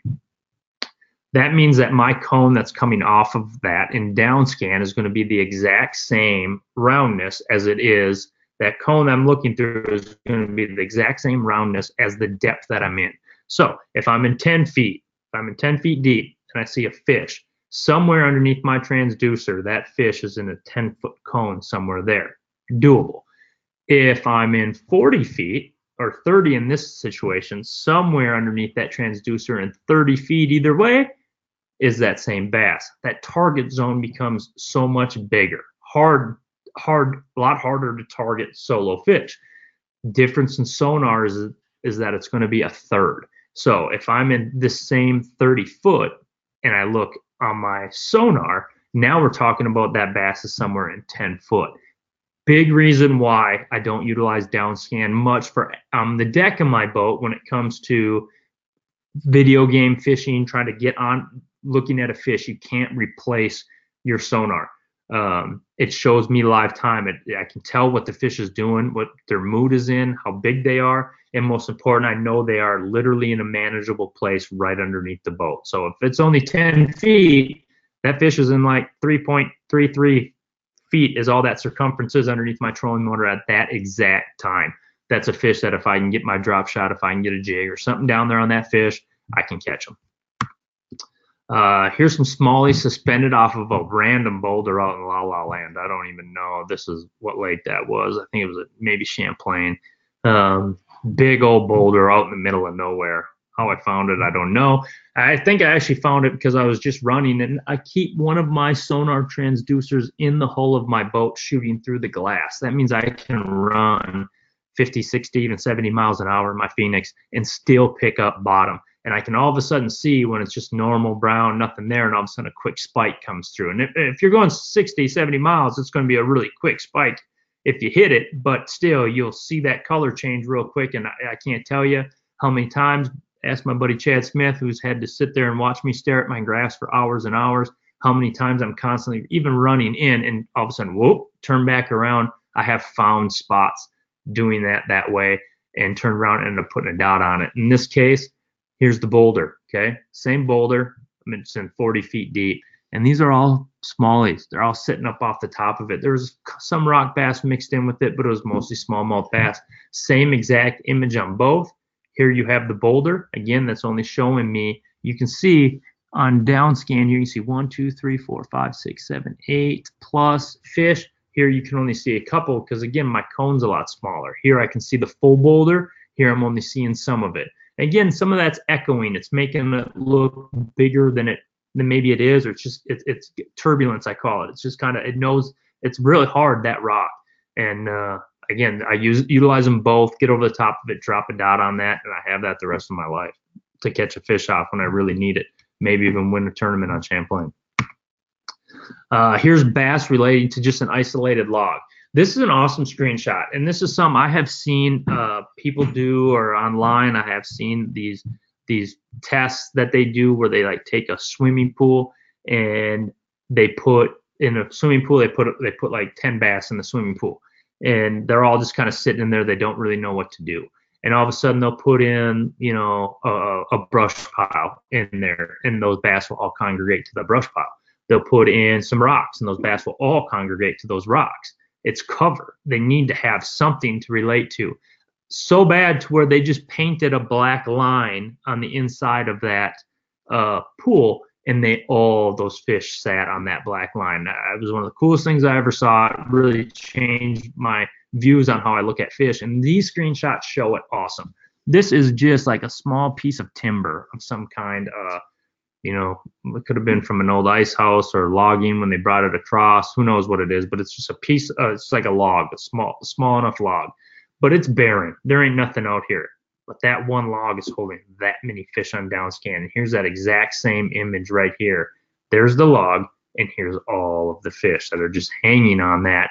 that means that my cone that's coming off of that in downscan is going to be the exact same roundness as it is that cone I'm looking through is going to be the exact same roundness as the depth that I'm in. So if I'm in 10 feet, if I'm in 10 feet deep and I see a fish, somewhere underneath my transducer, that fish is in a 10 foot cone somewhere there. Doable. If I'm in 40 feet or 30 in this situation, somewhere underneath that transducer and 30 feet either way, is that same bass. That target zone becomes so much bigger, hard, hard, a lot harder to target solo fish. Difference in sonar is, is that it's going to be a third. So if I'm in this same 30 foot and I look on my sonar, now we're talking about that bass is somewhere in 10 foot. Big reason why I don't utilize downscan much for um, the deck of my boat when it comes to video game fishing, trying to get on looking at a fish, you can't replace your sonar. Um, it shows me live time. It, I can tell what the fish is doing, what their mood is in, how big they are, and most important, I know they are literally in a manageable place right underneath the boat. So if it's only 10 feet, that fish is in like 3.33 feet is all that circumference is underneath my trolling motor at that exact time. That's a fish that if I can get my drop shot, if I can get a jig or something down there on that fish, I can catch them. Uh, here's some smallies suspended off of a random boulder out in La La Land. I don't even know this is what lake that was. I think it was maybe Champlain. Um, big old boulder out in the middle of nowhere. How I found it, I don't know. I think I actually found it because I was just running and I keep one of my sonar transducers in the hull of my boat shooting through the glass. That means I can run 50, 60, even 70 miles an hour in my Phoenix and still pick up bottom and I can all of a sudden see when it's just normal brown, nothing there, and all of a sudden a quick spike comes through. And if, if you're going 60, 70 miles, it's going to be a really quick spike if you hit it, but still you'll see that color change real quick. And I, I can't tell you how many times. Ask my buddy Chad Smith, who's had to sit there and watch me stare at my grass for hours and hours. How many times I'm constantly even running in, and all of a sudden, whoop, turn back around. I have found spots doing that that way, and turn around and end up putting a dot on it. In this case, Here's the boulder, okay? Same boulder, I mean, it's in 40 feet deep. And these are all smallies. They're all sitting up off the top of it. There's some rock bass mixed in with it, but it was mostly smallmouth bass. Same exact image on both. Here you have the boulder. Again, that's only showing me, you can see on down scan here, you see one, two, three, four, five, six, seven, eight plus fish. Here you can only see a couple because again, my cone's a lot smaller. Here I can see the full boulder. Here I'm only seeing some of it. Again, some of that's echoing. It's making it look bigger than it than maybe it is, or it's just it's, it's turbulence. I call it. It's just kind of it knows it's really hard that rock. And uh, again, I use utilize them both. Get over the top of it, drop a dot on that, and I have that the rest of my life to catch a fish off when I really need it. Maybe even win a tournament on Champlain. Uh, here's bass relating to just an isolated log. This is an awesome screenshot, and this is some I have seen uh, people do or online. I have seen these these tests that they do where they like take a swimming pool and they put in a swimming pool they put they put like 10 bass in the swimming pool. And they're all just kind of sitting in there. They don't really know what to do. And all of a sudden they'll put in you know a, a brush pile in there and those bass will all congregate to the brush pile. They'll put in some rocks and those bass will all congregate to those rocks it's cover. They need to have something to relate to. So bad to where they just painted a black line on the inside of that uh, pool, and they all those fish sat on that black line. It was one of the coolest things I ever saw. It really changed my views on how I look at fish, and these screenshots show it awesome. This is just like a small piece of timber of some kind. Uh, you know, it could have been from an old ice house or logging when they brought it across. Who knows what it is? But it's just a piece. Uh, it's like a log, a small, small enough log. But it's barren. There ain't nothing out here. But that one log is holding that many fish on downscan. And here's that exact same image right here. There's the log, and here's all of the fish that are just hanging on that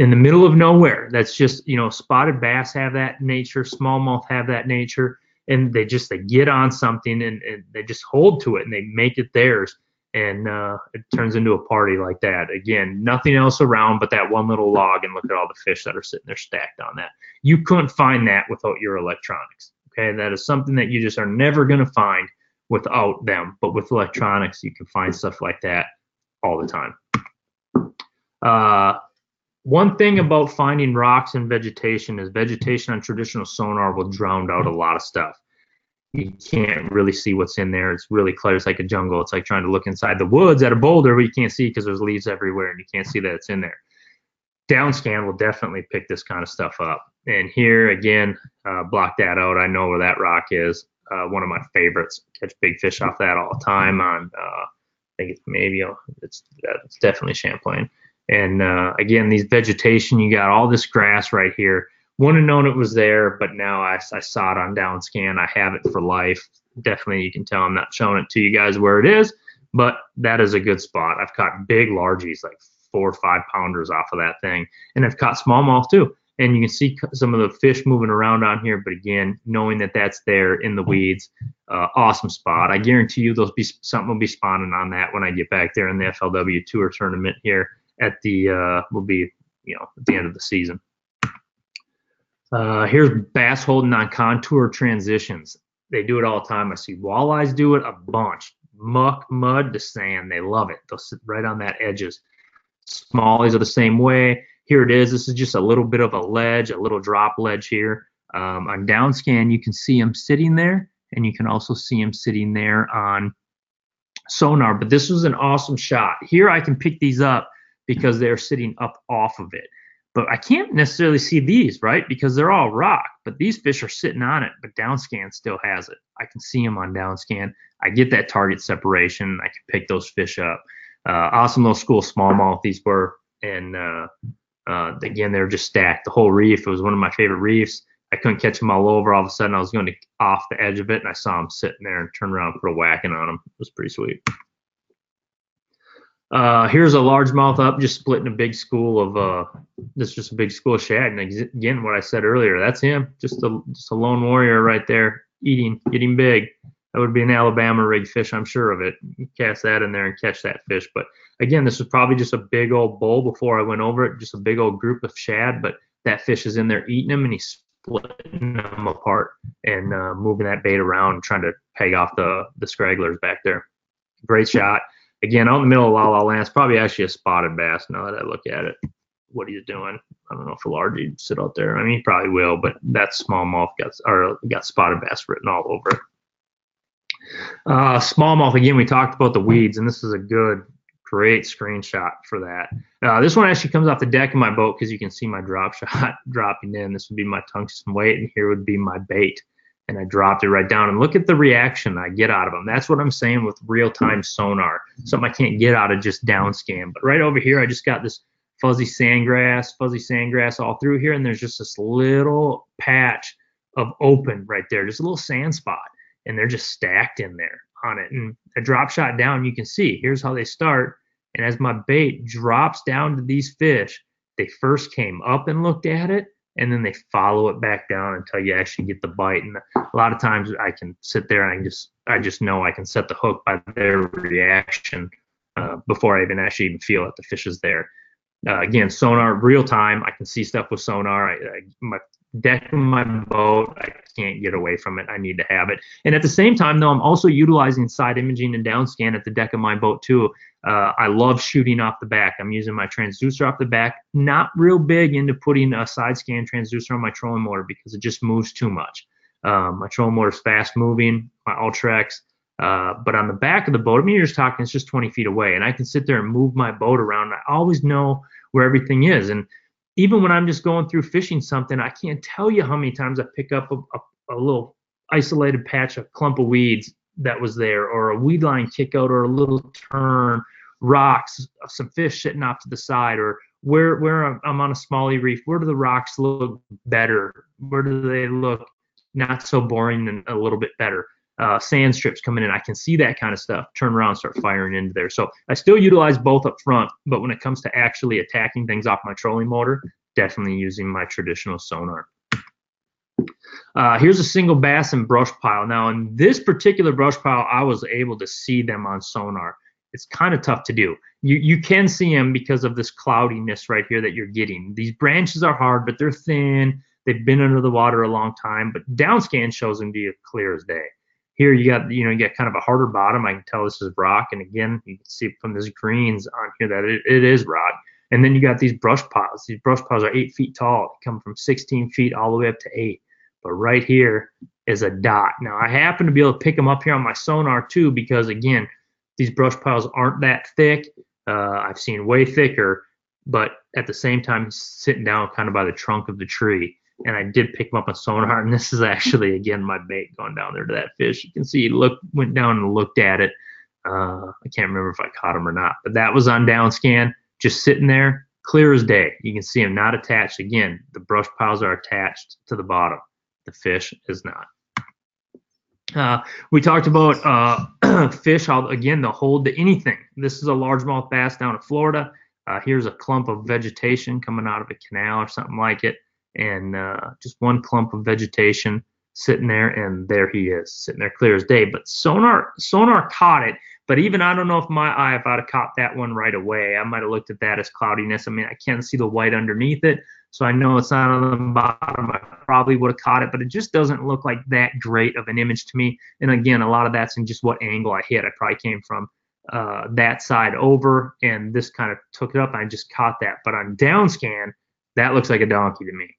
in the middle of nowhere. That's just, you know, spotted bass have that nature, smallmouth have that nature, and they just they get on something and, and they just hold to it and they make it theirs. And uh, it turns into a party like that. Again, nothing else around but that one little log, and look at all the fish that are sitting there stacked on that. You couldn't find that without your electronics. Okay, that is something that you just are never going to find without them. But with electronics, you can find stuff like that all the time. Uh, one thing about finding rocks and vegetation is vegetation on traditional sonar will drown out a lot of stuff. You can't really see what's in there. It's really clear. It's like a jungle. It's like trying to look inside the woods at a boulder, but you can't see because there's leaves everywhere and you can't see that it's in there. Downscan will definitely pick this kind of stuff up. And here again, uh, block that out. I know where that rock is. Uh, one of my favorites. Catch big fish off that all the time. On uh, I think it's maybe it's it's definitely Champlain. And uh, again, these vegetation, you got all this grass right here. Wouldn't have known it was there, but now I, I saw it on downscan. I have it for life. Definitely, you can tell I'm not showing it to you guys where it is, but that is a good spot. I've caught big largies, like four or five pounders off of that thing, and I've caught smallmouth too. And you can see some of the fish moving around on here, but again, knowing that that's there in the weeds, uh, awesome spot. I guarantee you, there'll be something will be spawning on that when I get back there in the FLW Tour tournament here at the uh, will be you know at the end of the season. Uh, here's bass holding on contour transitions. They do it all the time. I see walleyes do it a bunch. Muck, mud to sand. They love it. They'll sit right on that edges. Smallies are the same way. Here it is. This is just a little bit of a ledge, a little drop ledge here. Um, on downscan, you can see them sitting there, and you can also see them sitting there on sonar. But this was an awesome shot. Here I can pick these up because they're sitting up off of it. But I can't necessarily see these, right? Because they're all rock, but these fish are sitting on it, but downscan still has it. I can see them on downscan. I get that target separation. I can pick those fish up. Uh, awesome little school smallmouth these were. And uh, uh, again, they're just stacked. The whole reef, it was one of my favorite reefs. I couldn't catch them all over. All of a sudden, I was going to off the edge of it, and I saw them sitting there and turn around and put a whacking on them. It was pretty sweet. Uh, here's a largemouth up, just splitting a big school of uh, this is just a big school of shad. And again, what I said earlier, that's him, just a just a lone warrior right there, eating, getting big. That would be an Alabama rig fish, I'm sure of it. Cast that in there and catch that fish. But again, this was probably just a big old bowl before I went over it, just a big old group of shad. But that fish is in there eating them, and he's splitting them apart and uh, moving that bait around, trying to peg off the the scragglers back there. Great shot again, out in the middle of La La Land, it's probably actually a spotted bass now that I look at it. What he's doing. I don't know if a large he'd sit out there. I mean, he probably will, but that smallmouth got or got spotted bass written all over it. Uh, smallmouth again. We talked about the weeds, and this is a good, great screenshot for that. Uh, this one actually comes off the deck of my boat because you can see my drop shot dropping in. This would be my tungsten weight, and here would be my bait and I dropped it right down. And look at the reaction I get out of them. That's what I'm saying with real time sonar. Something I can't get out of just down scan. But right over here, I just got this fuzzy sandgrass, fuzzy sandgrass all through here, and there's just this little patch of open right there, just a little sand spot, and they're just stacked in there on it. And a drop shot down, you can see here's how they start. And as my bait drops down to these fish, they first came up and looked at it, and then they follow it back down until you actually get the bite. And a lot of times I can sit there and I just I just know I can set the hook by their reaction uh, before I even actually even feel that the fish is there. Uh, again, sonar real time. I can see stuff with sonar. I, I, my deck of my boat, I can't get away from it. I need to have it. And at the same time, though, I'm also utilizing side imaging and down scan at the deck of my boat too. Uh, I love shooting off the back. I'm using my transducer off the back. Not real big into putting a side scan transducer on my trolling motor because it just moves too much. Um, my trolling motor is fast moving. My Ultrex, Uh, but on the back of the boat, I mean, you're just talking, it's just 20 feet away, and I can sit there and move my boat around. I always know where everything is. And even when I'm just going through fishing something, I can't tell you how many times I pick up a, a, a little isolated patch, a clump of weeds that was there, or a weed line kick out, or a little turn, rocks, some fish sitting off to the side, or where where I'm on a smallie reef, where do the rocks look better? Where do they look not so boring and a little bit better? Uh, sand strips coming in, I can see that kind of stuff. Turn around, start firing into there. So I still utilize both up front, but when it comes to actually attacking things off my trolling motor, definitely using my traditional sonar. Uh, here's a single bass and brush pile. Now, in this particular brush pile, I was able to see them on sonar it's kind of tough to do. You you can see them because of this cloudiness right here that you're getting. These branches are hard, but they're thin. They've been under the water a long time, but downscan shows them to you clear as day. Here you got you know you got kind of a harder bottom. I can tell this is rock, and again you can see from these greens on here that it, it is rock. And then you got these brush piles. These brush piles are eight feet tall. They come from 16 feet all the way up to eight. But right here is a dot. Now I happen to be able to pick them up here on my sonar too because again these brush piles aren't that thick. Uh, I've seen way thicker, but at the same time, sitting down kind of by the trunk of the tree. And I did pick him up on sonar, and this is actually again my bait going down there to that fish. You can see he went down and looked at it. Uh, I can't remember if I caught him or not, but that was on down scan, just sitting there, clear as day. You can see him not attached. Again, the brush piles are attached to the bottom. The fish is not. Uh, we talked about uh, fish. I'll, again, they'll hold to anything. This is a largemouth bass down in Florida. Uh, here's a clump of vegetation coming out of a canal or something like it, and uh, just one clump of vegetation sitting there, and there he is, sitting there clear as day. But sonar, sonar caught it. But even I don't know if my eye, if I'd have caught that one right away, I might have looked at that as cloudiness. I mean, I can't see the white underneath it, so I know it's not on the bottom. I probably would have caught it, but it just doesn't look like that great of an image to me. And again, a lot of that's in just what angle I hit. I probably came from uh, that side over, and this kind of took it up. I just caught that. But on down scan, that looks like a donkey to me.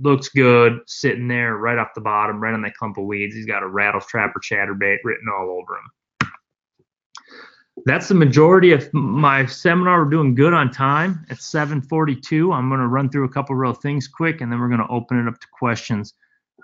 Looks good sitting there right off the bottom, right on that clump of weeds. He's got a rattle trap or chatterbait written all over him that's the majority of my seminar. We're doing good on time at 7:42. I'm going to run through a couple real things quick, and then we're going to open it up to questions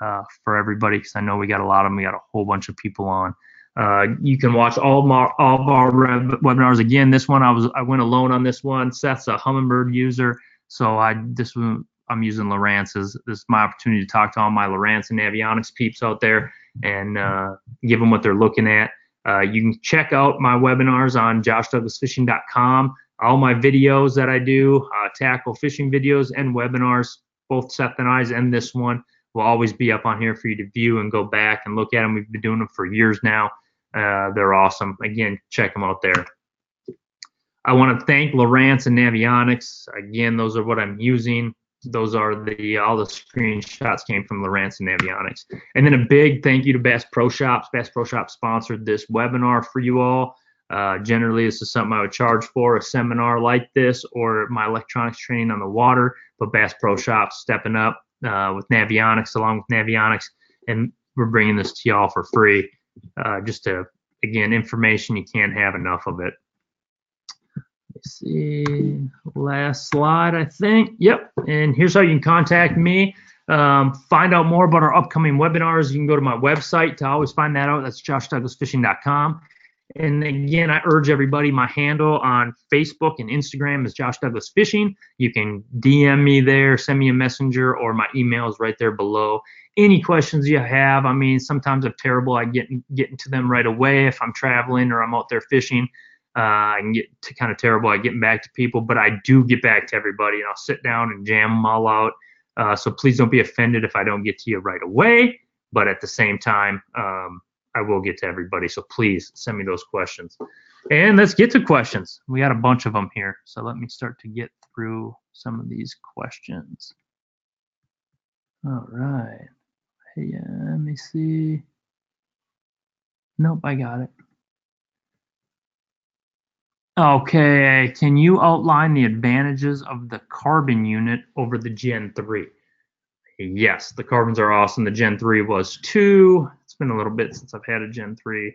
uh, for everybody because I know we got a lot of them. We got a whole bunch of people on. Uh, you can watch all our, all of our webinars again. This one I was I went alone on this one. Seth's a Humminbird user, so I this one I'm using Lowrance's. This is my opportunity to talk to all my Lowrance and Navionics peeps out there and uh, give them what they're looking at. Uh, you can check out my webinars on joshdouglasfishing.com. All my videos that I do, uh, tackle fishing videos and webinars, both Seth and I's and this one, will always be up on here for you to view and go back and look at them. We've been doing them for years now. Uh, they're awesome. Again, check them out there. I want to thank Lowrance and Navionics. Again, those are what I'm using those are the all the screenshots came from Lowrance and Navionics. And then a big thank you to Bass Pro Shops. Bass Pro Shops sponsored this webinar for you all. Uh, generally, this is something I would charge for a seminar like this or my electronics training on the water. But Bass Pro Shops stepping up uh, with Navionics along with Navionics, and we're bringing this to y'all for free. Uh, just to again, information you can't have enough of it see, last slide, I think. Yep. And here's how you can contact me. Um, find out more about our upcoming webinars. You can go to my website to always find that out. That's joshdouglasfishing.com. And again, I urge everybody, my handle on Facebook and Instagram is Josh Douglas Fishing. You can DM me there, send me a messenger, or my email is right there below. Any questions you have, I mean, sometimes I'm terrible at getting getting to them right away if I'm traveling or I'm out there fishing. Uh, I can get to kind of terrible at getting back to people, but I do get back to everybody, and I'll sit down and jam them all out. Uh, so please don't be offended if I don't get to you right away. But at the same time, um, I will get to everybody. So please send me those questions. And let's get to questions. We got a bunch of them here. So let me start to get through some of these questions. All right. Hey, uh, let me see. Nope, I got it. Okay, can you outline the advantages of the carbon unit over the Gen 3? Yes, the carbons are awesome. The Gen 3 was 2. It's been a little bit since I've had a Gen 3.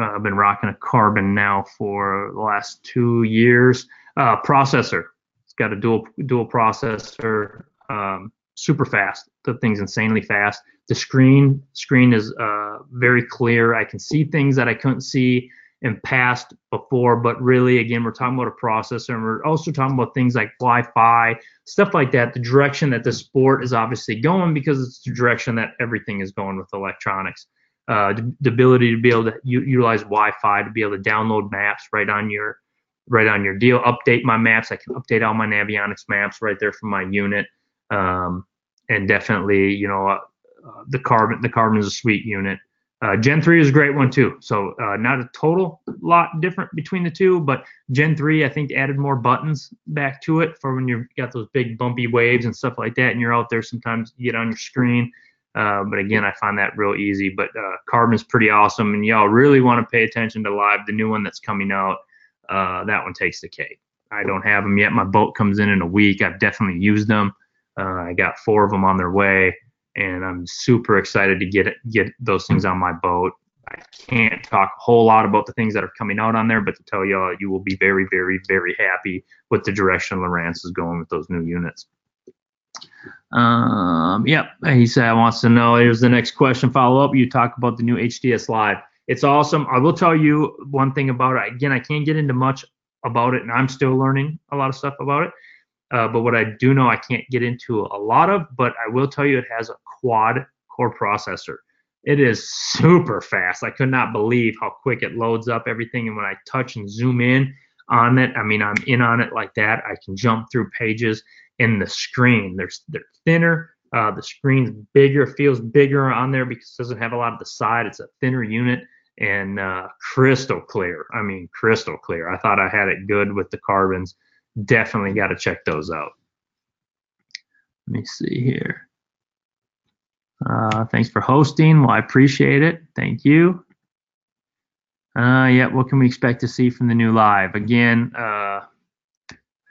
Uh, I've been rocking a carbon now for the last two years. Uh, processor, it's got a dual dual processor, um, super fast. The thing's insanely fast. The screen screen is uh, very clear. I can see things that I couldn't see in past before, but really, again, we're talking about a processor, and we're also talking about things like Wi-Fi, stuff like that. The direction that the sport is obviously going because it's the direction that everything is going with electronics. Uh, the, the, ability to be able to u- utilize Wi-Fi to be able to download maps right on your right on your deal. Update my maps. I can update all my Navionics maps right there from my unit. Um, and definitely, you know, uh, uh, the carbon the carbon is a sweet unit. Uh, Gen 3 is a great one too. So uh, not a total lot different between the two, but Gen 3 I think added more buttons back to it for when you've got those big bumpy waves and stuff like that, and you're out there sometimes you get on your screen. Uh, but again, I find that real easy. But uh, Carbon's pretty awesome, and y'all really want to pay attention to Live, the new one that's coming out. Uh, that one takes the cake. I don't have them yet. My boat comes in in a week. I've definitely used them. Uh, I got four of them on their way and I'm super excited to get get those things on my boat. I can't talk a whole lot about the things that are coming out on there, but to tell y'all, you will be very, very, very happy with the direction Lowrance is going with those new units. Um, yep, he said I wants to know. Here's the next question. Follow up. You talk about the new HDS Live. It's awesome. I will tell you one thing about it. Again, I can't get into much about it, and I'm still learning a lot of stuff about it. Uh, but what I do know I can't get into a lot of, but I will tell you it has a quad core processor. It is super fast. I could not believe how quick it loads up everything. And when I touch and zoom in on it, I mean, I'm in on it like that. I can jump through pages in the screen. They're, they're thinner. Uh, the screen's bigger, feels bigger on there because it doesn't have a lot of the side. It's a thinner unit and uh, crystal clear. I mean, crystal clear. I thought I had it good with the carbons definitely got to check those out. Let me see here. Uh, thanks for hosting. Well, I appreciate it. Thank you. Uh, yeah, what can we expect to see from the new live? Again, uh,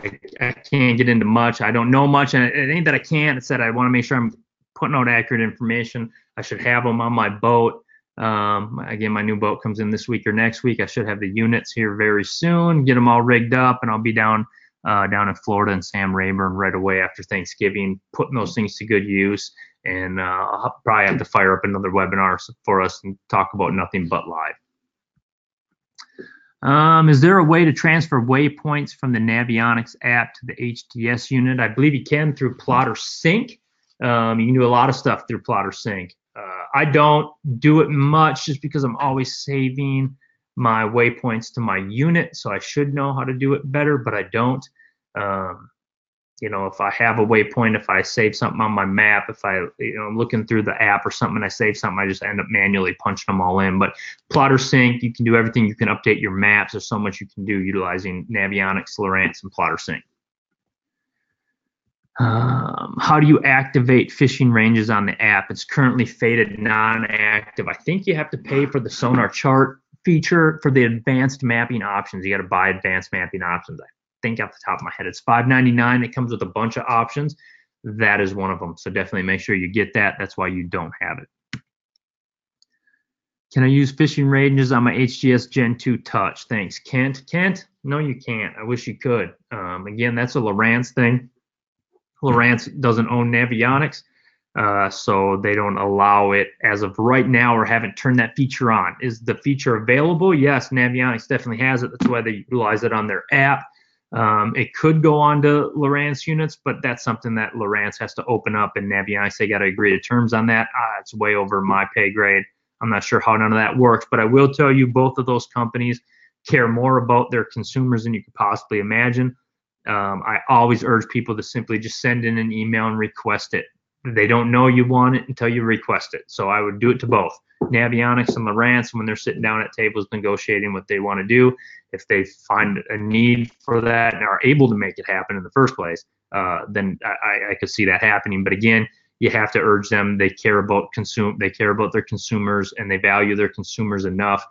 I, I, can't get into much. I don't know much, and it ain't that I can't. It's that I want to make sure I'm putting out accurate information. I should have them on my boat. Um, again, my new boat comes in this week or next week. I should have the units here very soon, get them all rigged up, and I'll be down uh, down in Florida and Sam Rayburn right away after Thanksgiving, putting those things to good use. And uh, I'll probably have to fire up another webinar for us and talk about nothing but live. Um, is there a way to transfer waypoints from the Navionics app to the HDS unit? I believe you can through Plotter Sync. Um, you can do a lot of stuff through Plotter Sync. Uh, I don't do it much just because I'm always saving my waypoints to my unit, so I should know how to do it better, but I don't. Um, you know, if I have a waypoint, if I save something on my map, if I, you know, I'm looking through the app or something and I save something, I just end up manually punching them all in. But Plotter Sync, you can do everything. You can update your maps. There's so much you can do utilizing Navionics, Lowrance, and Plotter Sync. Um, how do you activate fishing ranges on the app? It's currently faded non-active. I think you have to pay for the sonar chart feature for the advanced mapping options. You got to buy advanced mapping options. I think off the top of my head, it's $5.99. It comes with a bunch of options. That is one of them. So definitely make sure you get that. That's why you don't have it. Can I use fishing ranges on my HDS Gen 2 Touch? Thanks, Kent. Kent, no, you can't. I wish you could. Um, again, that's a Lowrance thing. Lowrance doesn't own Navionics. Uh, so they don't allow it as of right now or haven't turned that feature on. Is the feature available? Yes, Navionics definitely has it. That's why they utilize it on their app. Um, it could go on to Lowrance units, but that's something that Lowrance has to open up, and Navionics they got to agree to terms on that. Uh, it's way over my pay grade. I'm not sure how none of that works, but I will tell you both of those companies care more about their consumers than you could possibly imagine. Um, I always urge people to simply just send in an email and request it they don't know you want it until you request it. So I would do it to both Navionics and Lowrance when they're sitting down at tables negotiating what they want to do. If they find a need for that and are able to make it happen in the first place, uh, then I, I could see that happening. But again, you have to urge them. They care about consume. They care about their consumers and they value their consumers enough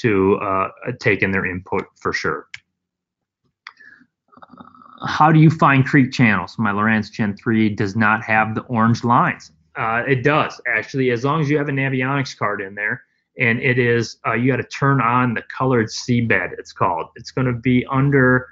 to uh, take in their input for sure how do you find creek channels? My Lowrance Gen 3 does not have the orange lines. Uh, it does actually, as long as you have a Navionics card in there and it is uh, you got to turn on the colored seabed. It's called. It's going to be under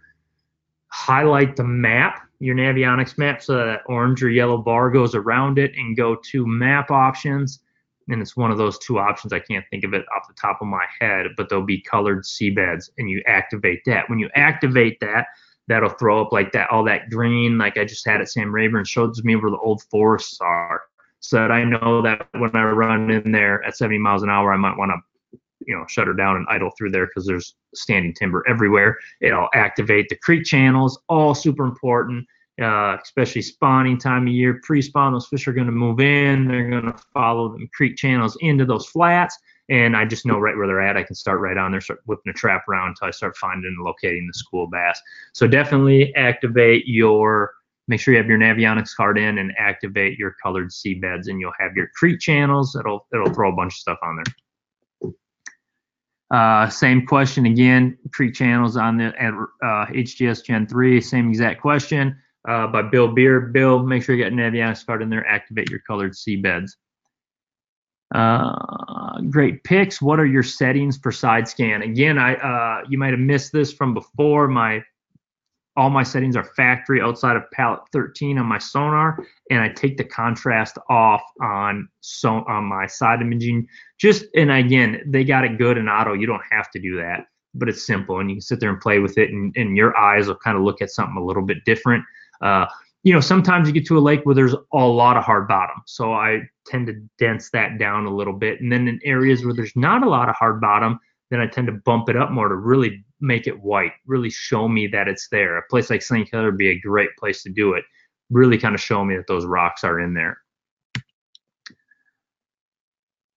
highlight the map, your Navionics map, so that orange or yellow bar goes around it, and go to map options. And it's one of those two options. I can't think of it off the top of my head, but there'll be colored seabeds, and you activate that. When you activate that, that'll throw up like that, all that green, like I just had at Sam Rayburn, shows me where the old forests are so that I know that when I run in there at 70 miles an hour, I might want to, you know, shut her down and idle through there because there's standing timber everywhere. It'll activate the creek channels, all super important, uh, especially spawning time of year. Pre-spawn, those fish are going to move in. They're going to follow the creek channels into those flats, and I just know right where they're at. I can start right on there, start whipping a trap around until I start finding and locating the school bass. So definitely activate your make sure you have your Navionics card in and activate your colored seabeds and you'll have your creek channels. It'll, it'll throw a bunch of stuff on there. Uh, same question again, creek channels on the uh, HDS Gen 3, same exact question uh, by Bill Beer. Bill, make sure you get Navionics card in there, activate your colored seabeds. Uh, great picks. What are your settings for side scan? Again, I uh, you might have missed this from before. My all my settings are factory outside of palette 13 on my sonar and i take the contrast off on so on my side imaging just and again they got it good in auto you don't have to do that but it's simple and you can sit there and play with it and, and your eyes will kind of look at something a little bit different uh, you know sometimes you get to a lake where there's a lot of hard bottom so i tend to dense that down a little bit and then in areas where there's not a lot of hard bottom then i tend to bump it up more to really make it white, really show me that it's there. A place like St. Clair would be a great place to do it. Really kind of show me that those rocks are in there.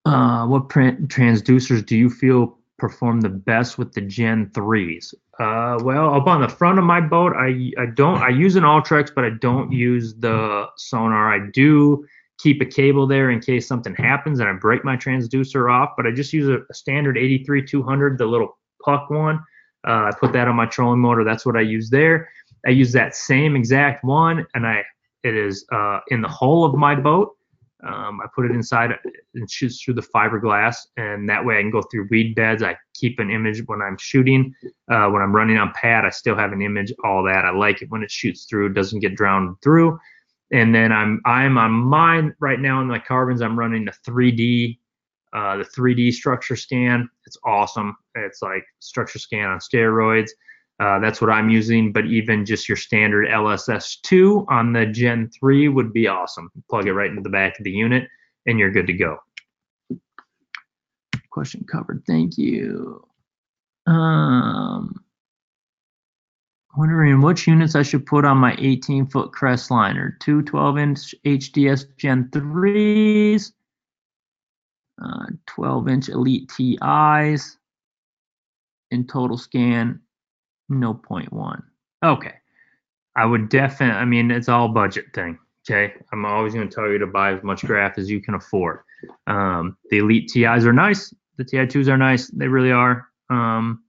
Uh, what print transducers do you feel perform the best with the Gen 3s? Uh, well, up on the front of my boat, I, I don't, I use an Ultrex, but I don't use the sonar. I do keep a cable there in case something happens and I break my transducer off, but I just use a, a standard 83-200, the little puck one. Uh, I put that on my trolling motor. That's what I use there. I use that same exact one, and I it is uh, in the hull of my boat. Um, I put it inside and shoots through the fiberglass, and that way I can go through weed beds. I keep an image when I'm shooting. Uh, when I'm running on pad, I still have an image. All that I like it when it shoots through, it doesn't get drowned through. And then I'm I'm on mine right now in my carbons. I'm running the 3D uh, the 3D structure scan. It's awesome. It's like structure scan on steroids. Uh, that's what I'm using, but even just your standard LSS2 on the Gen 3 would be awesome. Plug it right into the back of the unit and you're good to go. Question covered. Thank you. Um, wondering which units I should put on my 18 foot Crestliner. Two 12 inch HDS Gen 3s uh, 12 inch Elite TIs in total scan, no point one. Okay. I would definitely, I mean, it's all budget thing. Okay. I'm always going to tell you to buy as much graph as you can afford. Um, the Elite TIs are nice. The TI2s are nice. They really are. Um,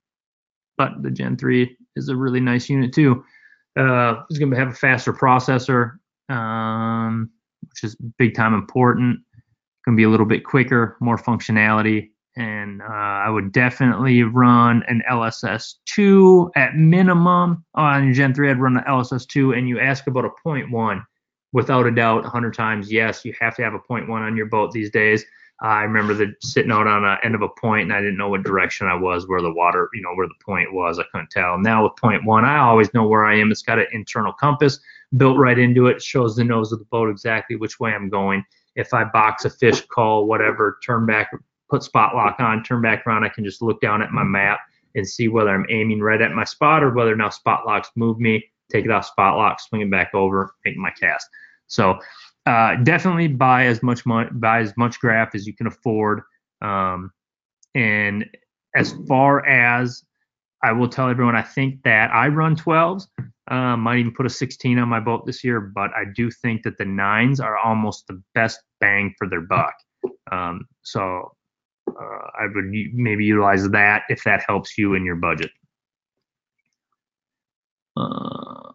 but the Gen 3 is a really nice unit too. Uh, it's going to have a faster processor, um, which is big time important going to be a little bit quicker, more functionality. And uh, I would definitely run an LSS2 at minimum. On Gen 3, I'd run an LSS2. And you ask about a point one, without a doubt, 100 times, yes, you have to have a point one on your boat these days. Uh, I remember the sitting out on the end of a point and I didn't know what direction I was, where the water, you know, where the point was. I couldn't tell. Now with point one, I always know where I am. It's got an internal compass built right into it shows the nose of the boat exactly which way I'm going if I box a fish, call, whatever, turn back, put spot lock on, turn back around, I can just look down at my map and see whether I'm aiming right at my spot or whether now spot locks move me, take it off spot lock, swing it back over, make my cast. So uh, definitely buy as much money, buy as much graph as you can afford. Um, and as far as I will tell everyone, I think that I run 12s. Um, might even put a 16 on my boat this year, but I do think that the nines are almost the best bang for their buck. Um, so uh, I would maybe utilize that if that helps you in your budget. Uh,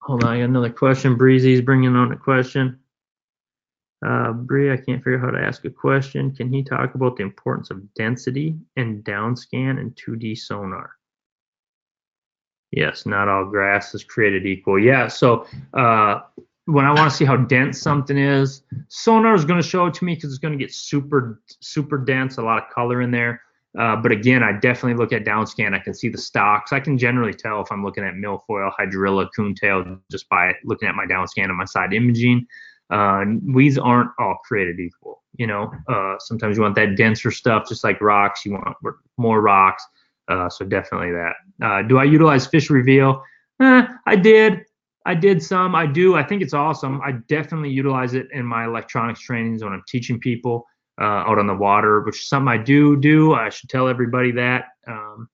hold on, I got another question. Breezy's bringing on a question. Uh, Bree, I can't figure out how to ask a question. Can he talk about the importance of density and downscan and 2D sonar? Yes, not all grass is created equal. Yeah, so uh, when I want to see how dense something is, sonar is going to show it to me because it's going to get super, super dense, a lot of color in there. Uh, but again, I definitely look at downscan. I can see the stocks. I can generally tell if I'm looking at milfoil, hydrilla, coontail just by looking at my downscan and my side imaging. Uh, weeds aren't all created equal. You know, uh, sometimes you want that denser stuff, just like rocks. You want more rocks. Uh, so definitely that. Uh, do I utilize Fish Reveal? Eh, I did. I did some. I do. I think it's awesome. I definitely utilize it in my electronics trainings when I'm teaching people uh, out on the water, which is something I do do. I should tell everybody that. Um,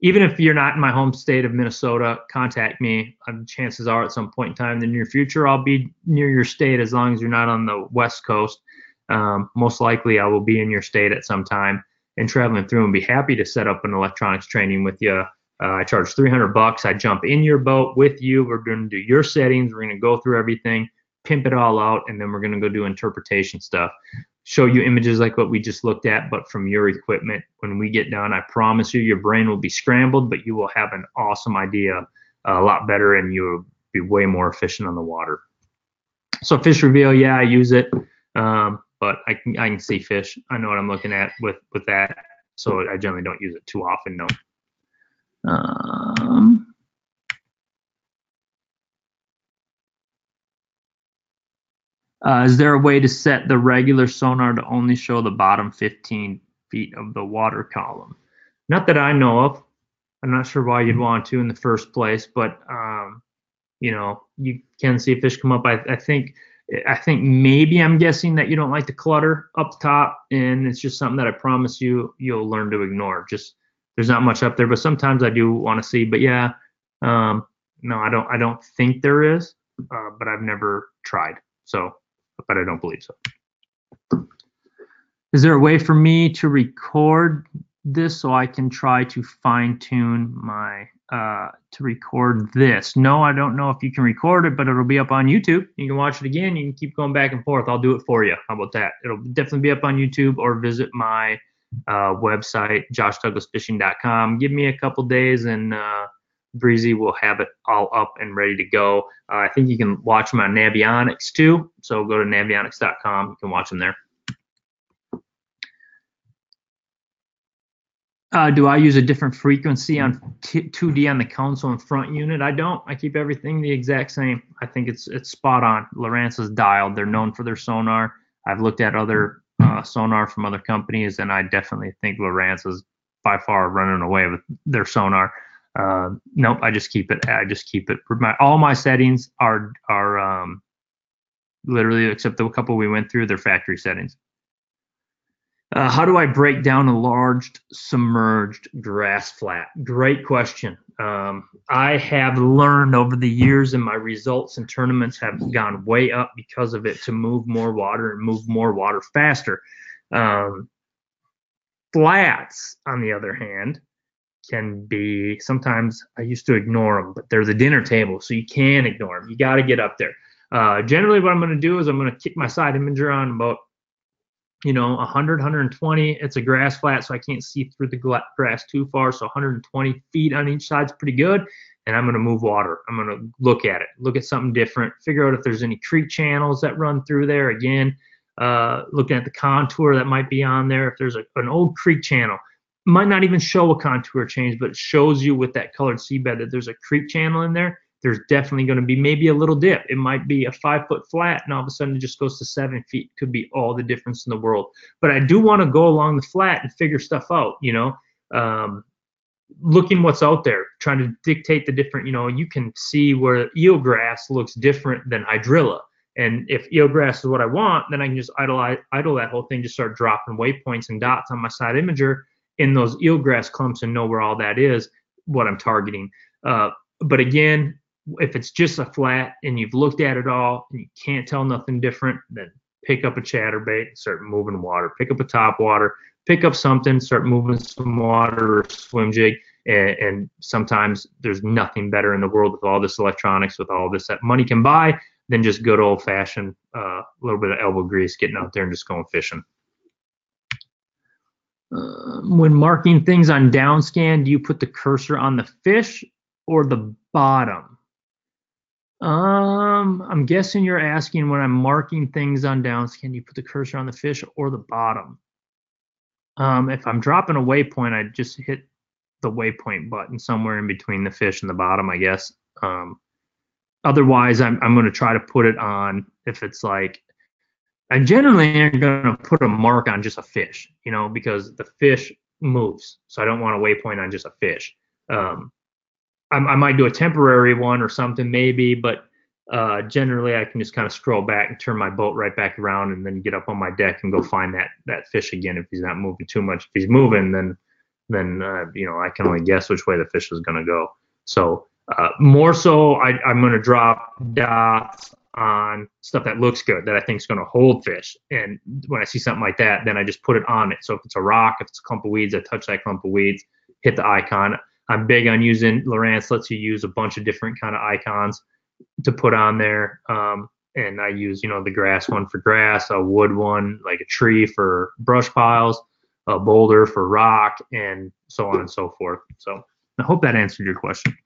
even if you're not in my home state of Minnesota, contact me. Um, chances are at some point in time in the near future, I'll be near your state as long as you're not on the West Coast. Um, most likely, I will be in your state at some time and traveling through and be happy to set up an electronics training with you. Uh, I charge 300 bucks. I jump in your boat with you. We're going to do your settings. We're going to go through everything, pimp it all out, and then we're going to go do interpretation stuff show you images like what we just looked at, but from your equipment. When we get done, I promise you, your brain will be scrambled, but you will have an awesome idea, a lot better, and you'll be way more efficient on the water. So fish reveal, yeah, I use it, um, but I can I can see fish. I know what I'm looking at with with that, so I generally don't use it too often. No. Um, Uh, is there a way to set the regular sonar to only show the bottom 15 feet of the water column? Not that I know of. I'm not sure why you'd want to in the first place, but um, you know, you can see fish come up. I, I think I think maybe I'm guessing that you don't like the clutter up top, and it's just something that I promise you you'll learn to ignore. Just there's not much up there, but sometimes I do want to see. But yeah, um, no, I don't. I don't think there is, uh, but I've never tried. So but I don't believe so. Is there a way for me to record this so I can try to fine tune my uh, to record this? No, I don't know if you can record it, but it'll be up on YouTube. You can watch it again. You can keep going back and forth. I'll do it for you. How about that? It'll definitely be up on YouTube or visit my uh, website, joshdouglasfishing.com. Give me a couple days and uh, Breezy will have it all up and ready to go. Uh, I think you can watch them on Navionics too. So go to navionics.com. You can watch them there. Uh, do I use a different frequency on 2D on the console and front unit? I don't. I keep everything the exact same. I think it's it's spot on. Lowrance's dialed. They're known for their sonar. I've looked at other uh, sonar from other companies, and I definitely think Lowrance is by far running away with their sonar. Uh, nope, I just keep it. I just keep it. My, all my settings are are um, literally except the couple we went through. They're factory settings. Uh, how do I break down a large submerged grass flat? Great question. Um, I have learned over the years, and my results in tournaments have gone way up because of it to move more water and move more water faster. Um, flats, on the other hand, can be sometimes I used to ignore them, but they're the dinner table, so you can ignore them. You got to get up there. Uh, generally, what I'm going to do is I'm going to kick my side imager on about you know 100 120 it's a grass flat so i can't see through the grass too far so 120 feet on each side is pretty good and i'm going to move water i'm going to look at it look at something different figure out if there's any creek channels that run through there again uh, looking at the contour that might be on there if there's a, an old creek channel might not even show a contour change, but it shows you with that colored seabed that there's a creek channel in there. There's definitely going to be maybe a little dip. It might be a five foot flat, and all of a sudden it just goes to seven feet. Could be all the difference in the world. But I do want to go along the flat and figure stuff out. You know, um, looking what's out there, trying to dictate the different. You know, you can see where eelgrass looks different than hydrilla. And if eelgrass is what I want, then I can just idle idle that whole thing, just start dropping waypoints and dots on my side imager in those eelgrass clumps and know where all that is, what I'm targeting. Uh, but again, if it's just a flat and you've looked at it all and you can't tell nothing different, then pick up a chatterbait start moving water. Pick up a top water, pick up something, start moving some water or swim jig. And, and sometimes there's nothing better in the world with all this electronics, with all this that money can buy, than just good old fashioned uh, a little bit of elbow grease, getting out there and just going fishing. Uh, when marking things on downscan, do you put the cursor on the fish or the bottom? Um, I'm guessing you're asking when I'm marking things on downscan, do you put the cursor on the fish or the bottom? Um, if I'm dropping a waypoint, I just hit the waypoint button somewhere in between the fish and the bottom, I guess. Um, otherwise, I'm, I'm going to try to put it on if it's like, I generally am going to put a mark on just a fish, you know, because the fish moves. So I don't want a waypoint on just a fish. Um, I, I might do a temporary one or something maybe, but uh, generally I can just kind of scroll back and turn my boat right back around and then get up on my deck and go find that that fish again if he's not moving too much. If he's moving, then then uh, you know I can only guess which way the fish is going to go. So uh, more so, I, I'm going to drop dots on stuff that looks good that I think is going to hold fish. And when I see something like that, then I just put it on it. So if it's a rock, if it's a clump of weeds, I touch that clump of weeds, hit the icon. I'm big on using Lowrance lets you use a bunch of different kind of icons to put on there. Um, and I use, you know, the grass one for grass, a wood one, like a tree for brush piles, a boulder for rock, and so on and so forth. So I hope that answered your question.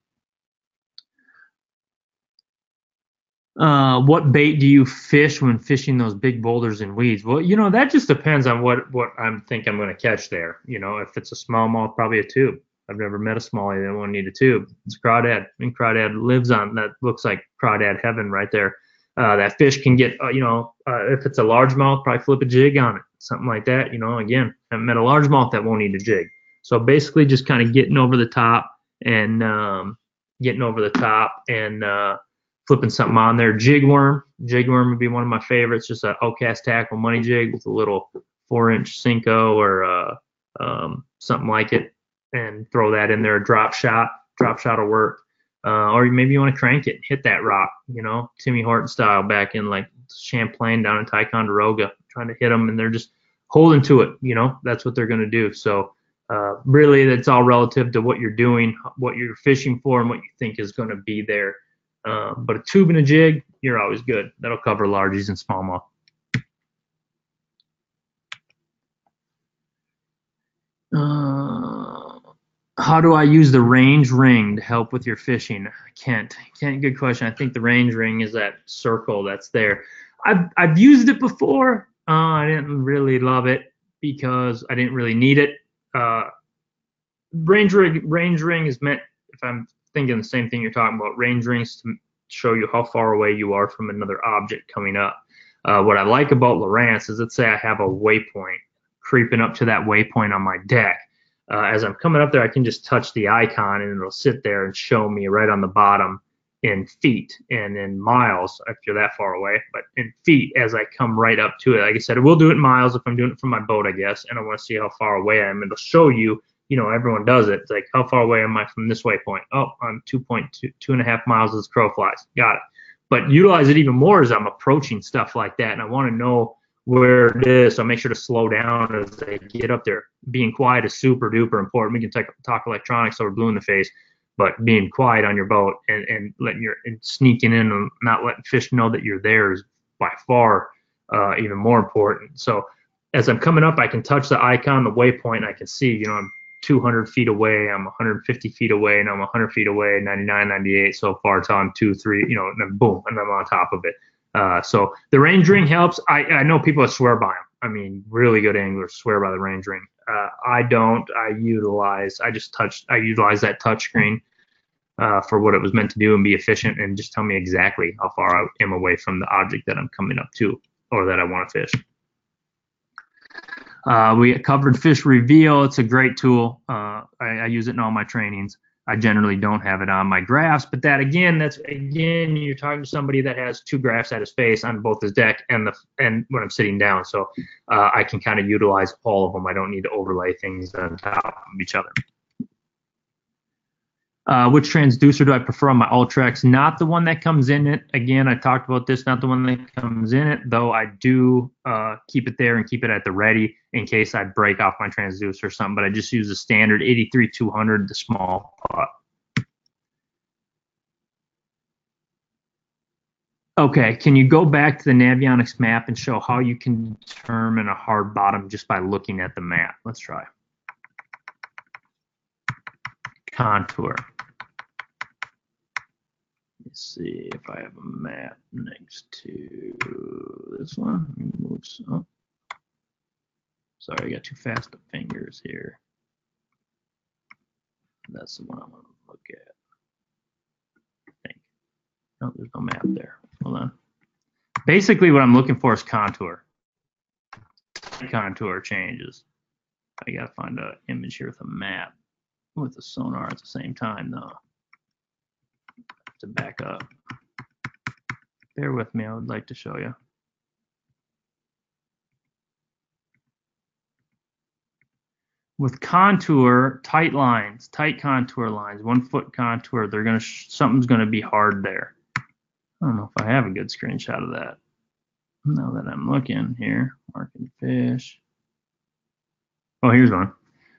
Uh, what bait do you fish when fishing those big boulders and weeds? Well, you know that just depends on what what I'm think I'm going to catch there. You know, if it's a smallmouth, probably a tube. I've never met a smallie that won't need a tube. It's crawdad, and crawdad lives on that. Looks like crawdad heaven right there. Uh, that fish can get, uh, you know, uh, if it's a largemouth, probably flip a jig on it, something like that. You know, again, I haven't met a largemouth that won't need a jig. So basically, just kind of getting over the top and um, getting over the top and uh, flipping something on there. Jig worm, jig worm would be one of my favorites. Just an Outkast tackle money jig with a little four-inch Senko or uh, um, something like it and throw that in there. Drop shot, drop shot will work. Uh, or maybe you want to crank it, hit that rock, you know, Timmy Horton style back in like Champlain down in Ticonderoga, trying to hit them, and they're just holding to it. You know, that's what they're going to do. So uh, really, that's all relative to what you're doing, what you're fishing for, and what you think is going to be there. Uh, but a tube and a jig, you're always good. That'll cover largies and smallmouth. How do I use the range ring to help with your fishing? Kent, can't. Can't. Good question. I think the range ring is that circle that's there. I've I've used it before. Uh, I didn't really love it because I didn't really need it. Uh, range ring range ring is meant. If I'm thinking the same thing you're talking about, range rings to show you how far away you are from another object coming up. Uh, what I like about Lowrance is let's say I have a waypoint creeping up to that waypoint on my deck uh, as I'm coming up there, I can just touch the icon and it'll sit there and show me right on the bottom in feet and in miles if you're that far away, but in feet as I come right up to it. Like I said, we'll do it in miles if I'm doing it from my boat, I guess, and I want to see how far away I am. It'll show you, you know, everyone does it. It's like, how far away am I from this waypoint? Oh, I'm 2.2, two and a half miles as crow flies. Got it. But utilize it even more as I'm approaching stuff like that, and I want to know where it is. So make sure to slow down as they get up there. Being quiet is super duper important. We can talk, talk electronics over blue in the face, but being quiet on your boat and, and letting your and sneaking in and not letting fish know that you're there is by far uh, even more important. So as I'm coming up, I can touch the icon, the waypoint. I can see, you know, I'm 200 feet away, I'm 150 feet away, and I'm 100 feet away, 99, 98 so far until I'm two, three, you know, and then boom, and I'm on top of it. Uh, so the range ring helps. I, I know people swear by them. I mean, really good anglers swear by the range ring. Uh, I don't. I utilize. I just touch. I utilize that touch screen uh, for what it was meant to do and be efficient and just tell me exactly how far I am away from the object that I'm coming up to or that I want to fish. Uh, we covered Fish Reveal. It's a great tool. Uh, I, I, use it in all my trainings. I generally don't have it on my graphs, but that again, that's again, you're talking to somebody that has two graphs at his face on both his deck and the and when I'm sitting down, so uh, I can kind of utilize all of them. I don't need to overlay things on top of each other. Uh, which transducer do I prefer on my Ultrex? Not the one that comes in it. Again, I talked about this, not the one that comes in it, though I do uh, keep it there and keep it at the ready in case I break off my transducer or something, but I just use the standard 83200, the small pot. Okay, can you go back to the Navionics map and show how you can determine a hard bottom just by looking at the map? Let's try. Contour. Let's see if I have a map next to this one. Move some. Oh. Sorry, I got too fast of fingers here. That's the one I want to look at. I think. No, oh, there's no map there. Hold on. Basically, what I'm looking for is contour. Contour changes. I gotta find an image here with a map with the sonar at the same time, though. To back up. Bear with me. I would like to show you. with contour, tight lines, tight contour lines, one foot contour, they're gonna something's gonna be hard there. I don't know if I have a good screenshot of that. Now that I'm looking here, marking fish. Oh, here's one.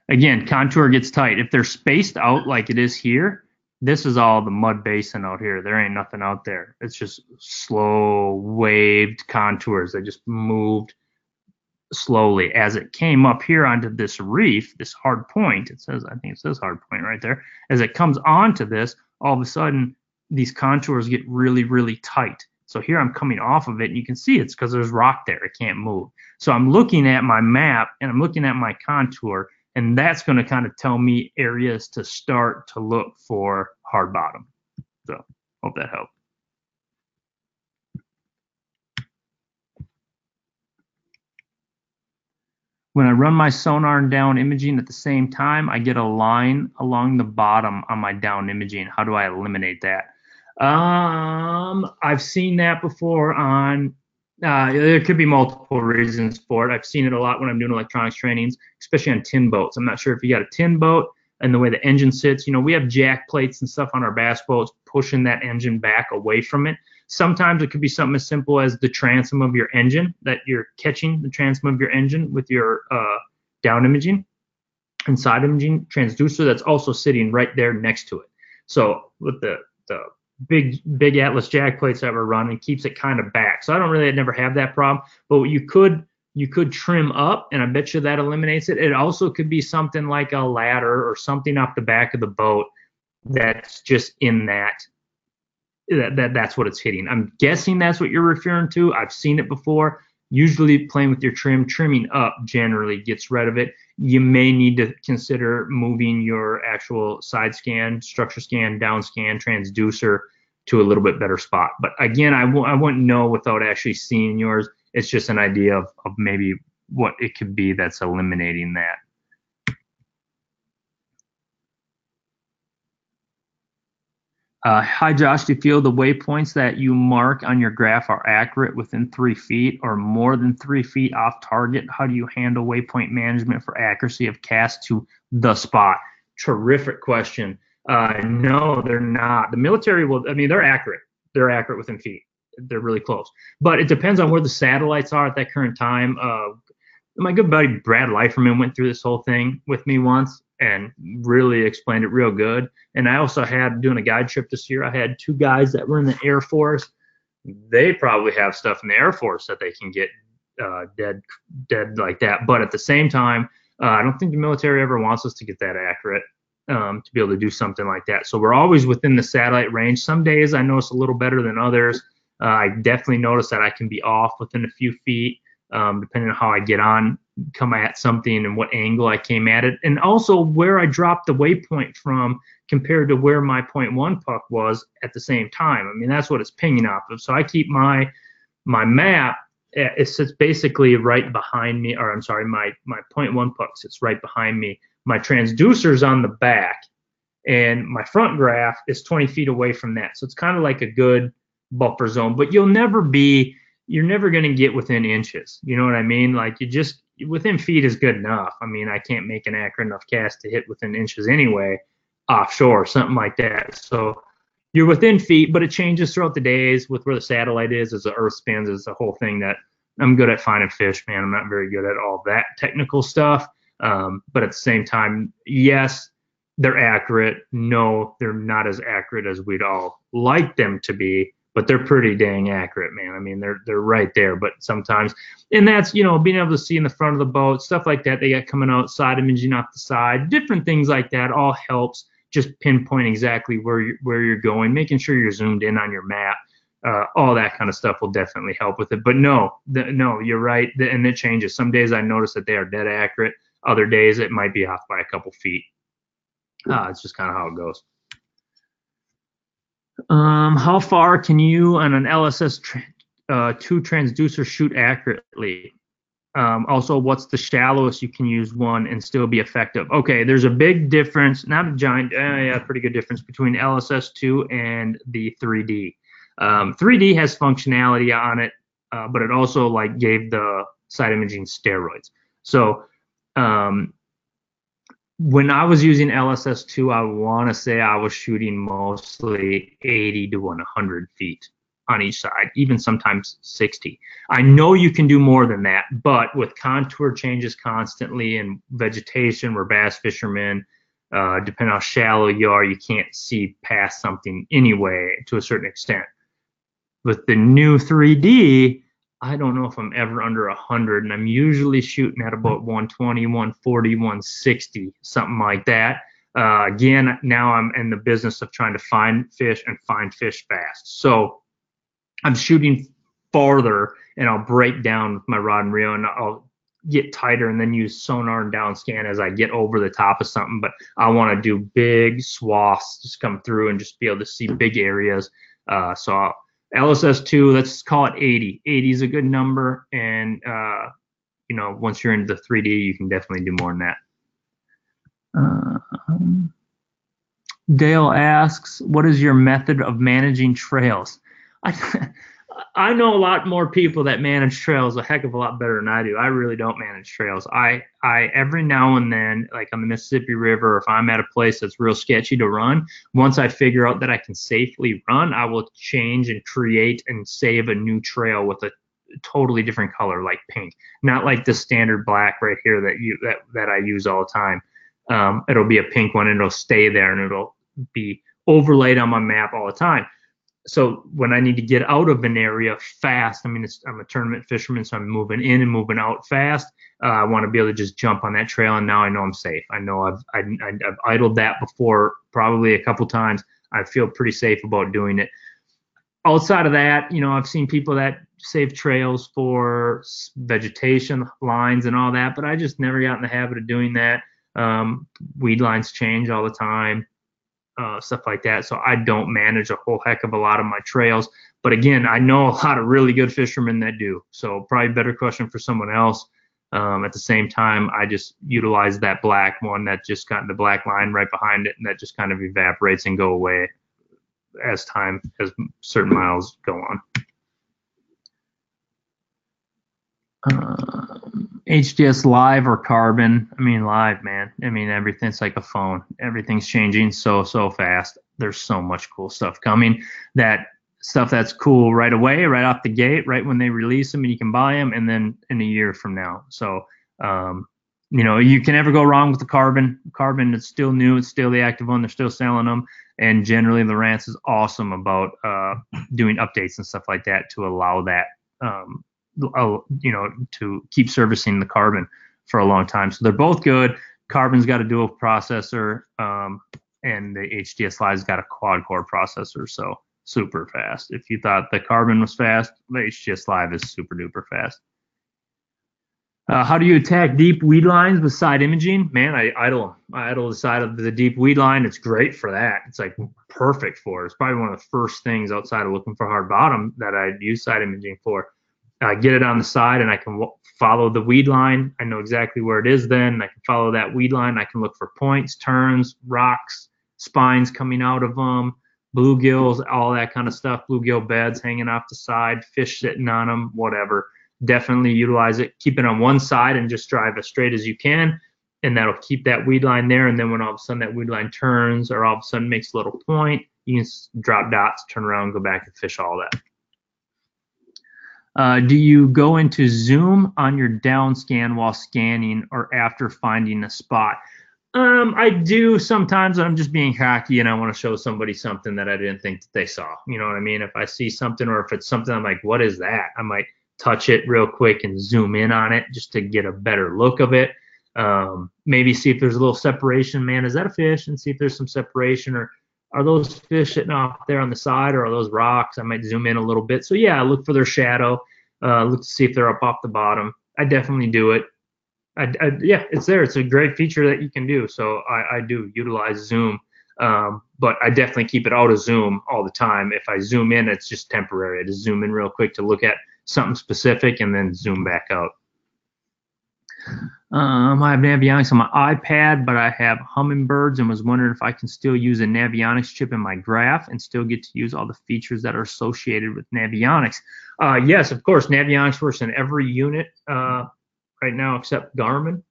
Again, contour gets tight. If they're spaced out like it is here, this is all the mud basin out here. There ain't nothing out there. It's just slow waved contours that just moved slowly as it came up here onto this reef, this hard point. It says, I think it says hard point right there. As it comes onto this, all of a sudden these contours get really, really tight. So here I'm coming off of it and you can see it's because there's rock there. It can't move. So I'm looking at my map and I'm looking at my contour and that's going to kind of tell me areas to start to look for hard bottom. So hope that helped. When I run my sonar and down imaging at the same time, I get a line along the bottom on my down imaging. How do I eliminate that? Um, I've seen that before on. Uh, there could be multiple reasons for it. I've seen it a lot when I'm doing electronics trainings, especially on tin boats. I'm not sure if you got a tin boat and the way the engine sits. You know, we have jack plates and stuff on our bass boats pushing that engine back away from it. Sometimes it could be something as simple as the transom of your engine that you're catching the transom of your engine with your uh, down imaging and side imaging transducer that's also sitting right there next to it. So with the the big big Atlas jack plates that we're running keeps it kind of back. So I don't really never have that problem. But you could you could trim up and I bet you that eliminates it. It also could be something like a ladder or something off the back of the boat that's just in that that, that that's what it's hitting. I'm guessing that's what you're referring to. I've seen it before. Usually playing with your trim, trimming up generally gets rid of it. You may need to consider moving your actual side scan, structure scan, down scan, transducer to a little bit better spot. But again, I w- I wouldn't know without actually seeing yours. It's just an idea of, of maybe what it could be that's eliminating that. Uh, hi, Josh. Do you feel the waypoints that you mark on your graph are accurate within three feet or more than three feet off target? How do you handle waypoint management for accuracy of cast to the spot? Terrific question. Uh, no, they're not. The military will, I mean, they're accurate. They're accurate within feet. They're really close. But it depends on where the satellites are at that current time. Uh, my good buddy Brad Leiferman went through this whole thing with me once and really explained it real good. And I also had doing a guide trip this year. I had two guys that were in the Air Force. They probably have stuff in the Air Force that they can get uh, dead, dead like that. But at the same time, uh, I don't think the military ever wants us to get that accurate um, to be able to do something like that. So we're always within the satellite range. Some days I notice a little better than others. Uh, I definitely notice that I can be off within a few feet, um, depending on how I get on come at something and what angle I came at it, and also where I dropped the waypoint from compared to where my point one puck was at the same time. I mean, that's what it's pinging off of. So I keep my my map. Eh, it sits basically right behind me, or I'm sorry, my my point one puck sits right behind me. My transducer's on the back, and my front graph is 20 feet away from that. So it's kind of like a good buffer zone, but you'll never be you're never going to get within inches. You know what I mean? Like you just within feet is good enough. I mean, I can't make an accurate enough cast to hit within inches anyway, offshore, something like that. So you're within feet, but it changes throughout the days with where the satellite is, as the Earth spins, is a whole thing that I'm good at finding fish, man. I'm not very good at all that technical stuff. Um, but at the same time, yes, they're accurate. No, they're not as accurate as we'd all like them to be. But they're pretty dang accurate, man. I mean, they're they're right there. But sometimes, and that's you know being able to see in the front of the boat, stuff like that. They got coming outside, imaging off the side, different things like that. All helps just pinpoint exactly where you where you're going, making sure you're zoomed in on your map. Uh, all that kind of stuff will definitely help with it. But no, the, no, you're right, the, and it changes. Some days I notice that they are dead accurate. Other days it might be off by a couple feet. Uh, it's just kind of how it goes. Um, how far can you on an LSS tra- uh, two transducer shoot accurately? Um, also, what's the shallowest you can use one and still be effective? Okay, there's a big difference, not a giant, uh, yeah, pretty good difference between LSS2 and the 3D. Um, 3D has functionality on it, uh, but it also like gave the side imaging steroids. So um, when I was using LSS2, I want to say I was shooting mostly 80 to 100 feet on each side, even sometimes 60. I know you can do more than that, but with contour changes constantly and vegetation, we're bass fishermen. Uh, depending on how shallow you are, you can't see past something anyway to a certain extent. With the new 3D, I don't know if I'm ever under 100, and I'm usually shooting at about 120, 140, 160, something like that. Uh, again, now I'm in the business of trying to find fish and find fish fast. So I'm shooting farther, and I'll break down with my rod and reel, and I'll get tighter and then use sonar and down scan as I get over the top of something. But I want to do big swaths, just come through and just be able to see big areas. Uh, so I'll, LSS2, let's call it 80. 80 is a good number, and uh, you know, once you're into the 3D, you can definitely do more than that. Um, Dale asks, "What is your method of managing trails?" I, I know a lot more people that manage trails a heck of a lot better than I do. I really don't manage trails. I, I every now and then, like on the Mississippi River, if I'm at a place that's real sketchy to run, once I figure out that I can safely run, I will change and create and save a new trail with a totally different color, like pink, not like the standard black right here that you that that I use all the time. Um, it'll be a pink one and it'll stay there and it'll be overlaid on my map all the time so when I need to get out of an area fast, I mean, I'm a tournament fisherman, so I'm moving in and moving out fast. Uh, I want to be able to just jump on that trail, and now I know I'm safe. I know I've I, have idled that before, probably a couple times. I feel pretty safe about doing it. Outside of that, you know, I've seen people that save trails for vegetation lines and all that, but I just never got in the habit of doing that. Um, weed lines change all the time uh, stuff like that. So I don't manage a whole heck of a lot of my trails. But again, I know a lot of really good fishermen that do. So probably better question for someone else. Um, at the same time, I just utilize that black one that just got the black line right behind it, and that just kind of evaporates and go away as time as certain miles go on. Um, HDS live or carbon. I mean, live, man. I mean, everything's like a phone. Everything's changing so, so fast. There's so much cool stuff coming. That stuff that's cool right away, right off the gate, right when they release them and you can buy them, and then in a year from now. So, um, you know, you can never go wrong with the carbon. Carbon is still new. It's still the active one. They're still selling them. And generally, Lowrance is awesome about uh, doing updates and stuff like that to allow that um, you know, to keep servicing the carbon for a long time. So they're both good. Carbon's got a dual processor, um, and the HDS Live's got a quad core processor, so super fast. If you thought the carbon was fast, the HDS Live is super duper fast. Uh, how do you attack deep weed lines with side imaging? Man, I idle. I idle the side of the deep weed line. It's great for that. It's like perfect for it. It's probably one of the first things outside of looking for hard bottom that I'd use side imaging for. I get it on the side and I can w- follow the weed line. I know exactly where it is then. I can follow that weed line. I can look for points, turns, rocks, spines coming out of them, bluegills, all that kind of stuff, bluegill beds hanging off the side, fish sitting on them, whatever. Definitely utilize it. Keep it on one side and just drive as straight as you can. And that'll keep that weed line there. And then when all of a sudden that weed line turns or all of a sudden makes a little point, you can drop dots, turn around, go back and fish all that. Uh, do you go into zoom on your down scan while scanning or after finding a spot? Um, I do sometimes. I'm just being cocky and I want to show somebody something that I didn't think that they saw. You know what I mean? If I see something or if it's something I'm like, what is that? I might touch it real quick and zoom in on it just to get a better look of it. Um, maybe see if there's a little separation. Man, is that a fish? And see if there's some separation or are those fish sitting off there on the side or are those rocks? I might zoom in a little bit. So yeah, look for their shadow. Uh, look to see if they're up off the bottom. I definitely do it. I, I, yeah, it's there. It's a great feature that you can do. So I, I do utilize zoom, um, but I definitely keep it out of zoom all the time. If I zoom in, it's just temporary. I just zoom in real quick to look at something specific and then zoom back out. Um, I have Navionics on my iPad, but I have Humminbirds and was wondering if I can still use a Navionics chip in my graph and still get to use all the features that are associated with Navionics. Uh, yes, of course, Navionics works in every unit uh, right now except Garmin,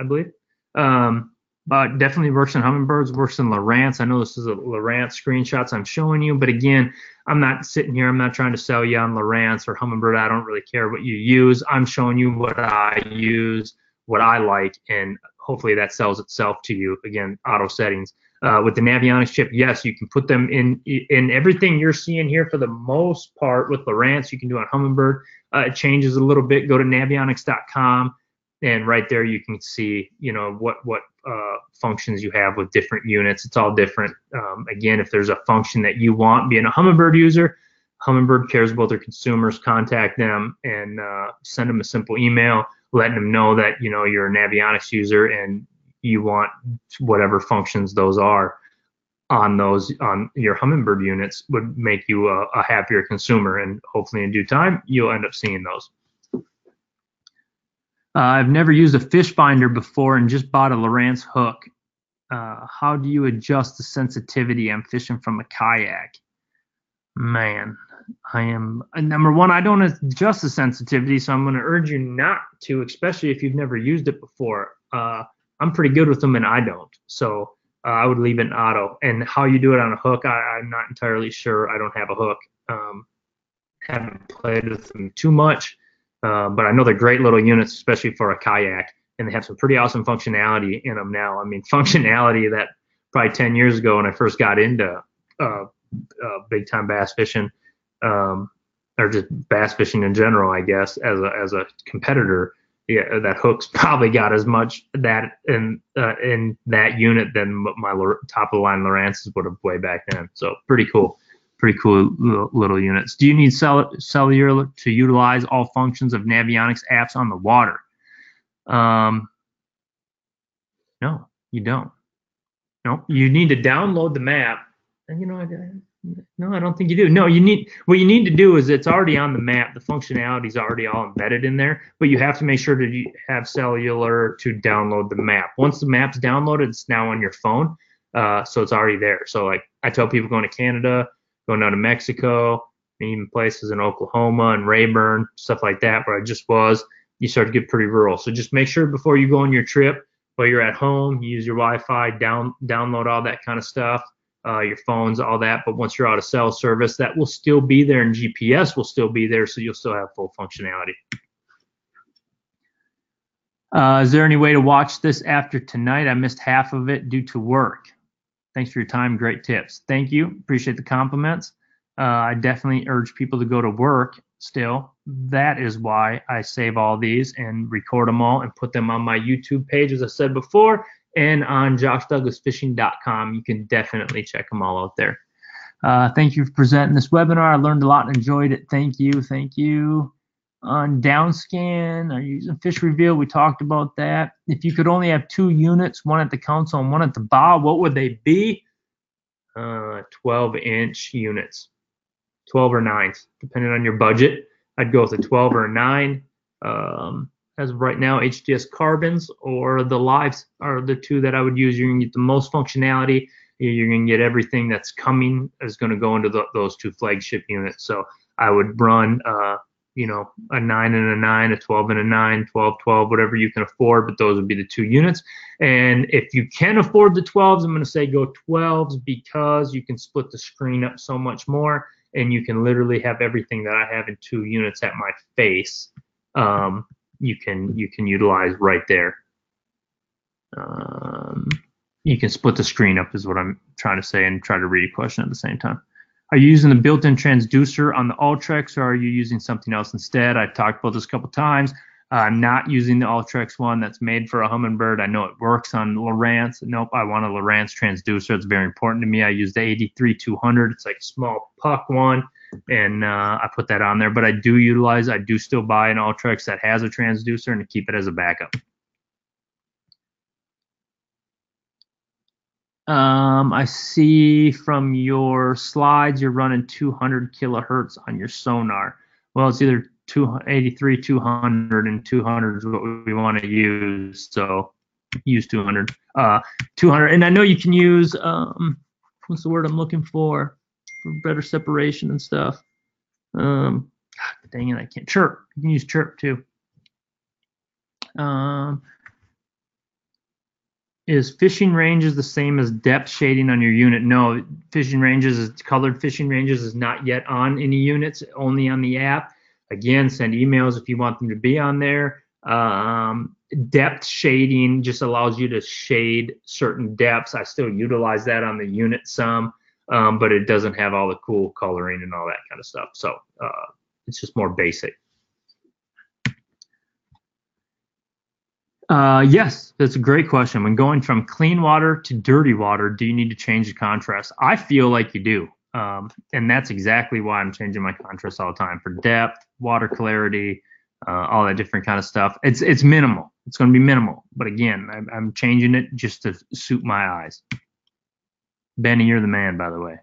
I believe. Um, but definitely works in Humminbirds, works in Lowrance. I know this is a Lowrance screenshots I'm showing you, but again, I'm not sitting here. I'm not trying to sell you on Lowrance or Humminbird. I don't really care what you use. I'm showing you what I use, what I like, and hopefully that sells itself to you. Again, auto settings. Uh, with the Navionics chip, yes, you can put them in in everything you're seeing here for the most part with Lowrance. You can do on Hummingbird. Uh, it changes a little bit. Go to navionics.com and right there you can see you know what what uh, functions you have with different units. It's all different. Um, again if there's a function that you want being a humminbird user humminbird cares about their consumers contact them and uh, send them a simple email letting them know that you know you're a navionics user and you want whatever functions those are on those on your humminbird units would make you a, a happier consumer. And hopefully in due time you'll end up seeing those uh, I've never used a fish finder before and just bought a Lowrance hook. Uh, how do you adjust the sensitivity? I'm fishing from a kayak. Man, I am number one. I don't adjust the sensitivity, so I'm going to urge you not to, especially if you've never used it before. Uh, I'm pretty good with them, and I don't. So uh, I would leave it in auto. And how you do it on a hook, I, am not entirely sure. I don't have a hook. Um, haven't played with them too much. Uh, but I know they're great little units, especially for a kayak, and they have some pretty awesome functionality in them now. I mean, functionality that probably 10 years ago when I first got into uh, uh, big time bass fishing, um, or just bass fishing in general, I guess, as a as a competitor, yeah, that hook's probably got as much that in uh, in that unit than my top of the line Lowrance's would have way back then. So pretty cool pretty cool little, little units. Do you need cell- cellular to utilize all functions of Navionics apps on the water? Um, no, you don't. No, you need to download the map. And you know, I, no, I don't think you do. No, you need what you need to do is it's already on the map. The functionality is already all embedded in there, but you have to make sure to you have cellular to download the map. Once the map's downloaded, it's now on your phone, uh, so it's already there. So like I tell people going to Canada, going down to Mexico, and even places in Oklahoma and Rayburn, stuff like that, where I just was, you start to get pretty rural. So just make sure before you go on your trip, while you're at home, you use your Wi-Fi, down download all that kind of stuff, uh, your phones, all that. But once you're out of cell service, that will still be there, and GPS will still be there, so you'll still have full functionality. Uh, is there any way to watch this after tonight? I missed half of it due to work. Thanks for your time. Great tips. Thank you. Appreciate the compliments. Uh, I definitely urge people to go to work still. That is why I save all these and record them all and put them on my YouTube page, as I said before, and on joshdouglasfishing.com. You can definitely check them all out there. Uh, thank you for presenting this webinar. I learned a lot and enjoyed it. Thank you. Thank you on downscan or using fish reveal we talked about that. If you could only have two units one at the console and one at the bow what would they be? Uh, 12 inch units. 12 or 9 depending on your budget. I'd go with a 12 or a 9 um, as of right now hds carbons or the lives are the two that i would use. You're going to get the most functionality. You're going to get everything that's coming is going to go into the, those two flagship units. So i would run uh, you know, a 9 and a 9, a 12 and a 9, 12, 12, whatever you can afford, but those would be the two units. And if you can afford the 12s, I'm going to say go 12s because you can split the screen up so much more and you can literally have everything that I have in two units at my face. Um, you can you can utilize right there. Um, you can split the screen up is what I'm trying to say and try to read a question at the same time. Are you using the built-in transducer on the Ultrex or are you using something else instead? I've talked about this a couple times. I'm not using the Ultrex one that's made for a Humminbird. I know it works on Lowrance. Nope, I want a Lowrance transducer. It's very important to me. I use the 83200. It's like a small puck one, and uh, I put that on there. But I do utilize, I do still buy an Ultrex that has a transducer and to keep it as a backup. Um, I see from your slides you're running 200 kilohertz on your sonar. Well, it's either 283, 200, and 200 is what we want to use. So use 200. Uh, 200, and I know you can use um, what's the word I'm looking for for better separation and stuff. Um, God, dang it, I can't chirp. You can use chirp too. Um, is fishing ranges the same as depth shading on your unit? No, fishing ranges is colored fishing ranges is not yet on any units, only on the app. Again, send emails if you want them to be on there. Um, depth shading just allows you to shade certain depths. I still utilize that on the unit some, um, but it doesn't have all the cool coloring and all that kind of stuff. So uh, it's just more basic. Uh, yes, that's a great question. When going from clean water to dirty water, do you need to change the contrast? I feel like you do. Um, and that's exactly why I'm changing my contrast all the time for depth, water clarity, uh, all that different kind of stuff. It's it's minimal. It's going to be minimal, but again, I'm, I'm changing it just to suit my eyes. Benny, you're the man, by the way.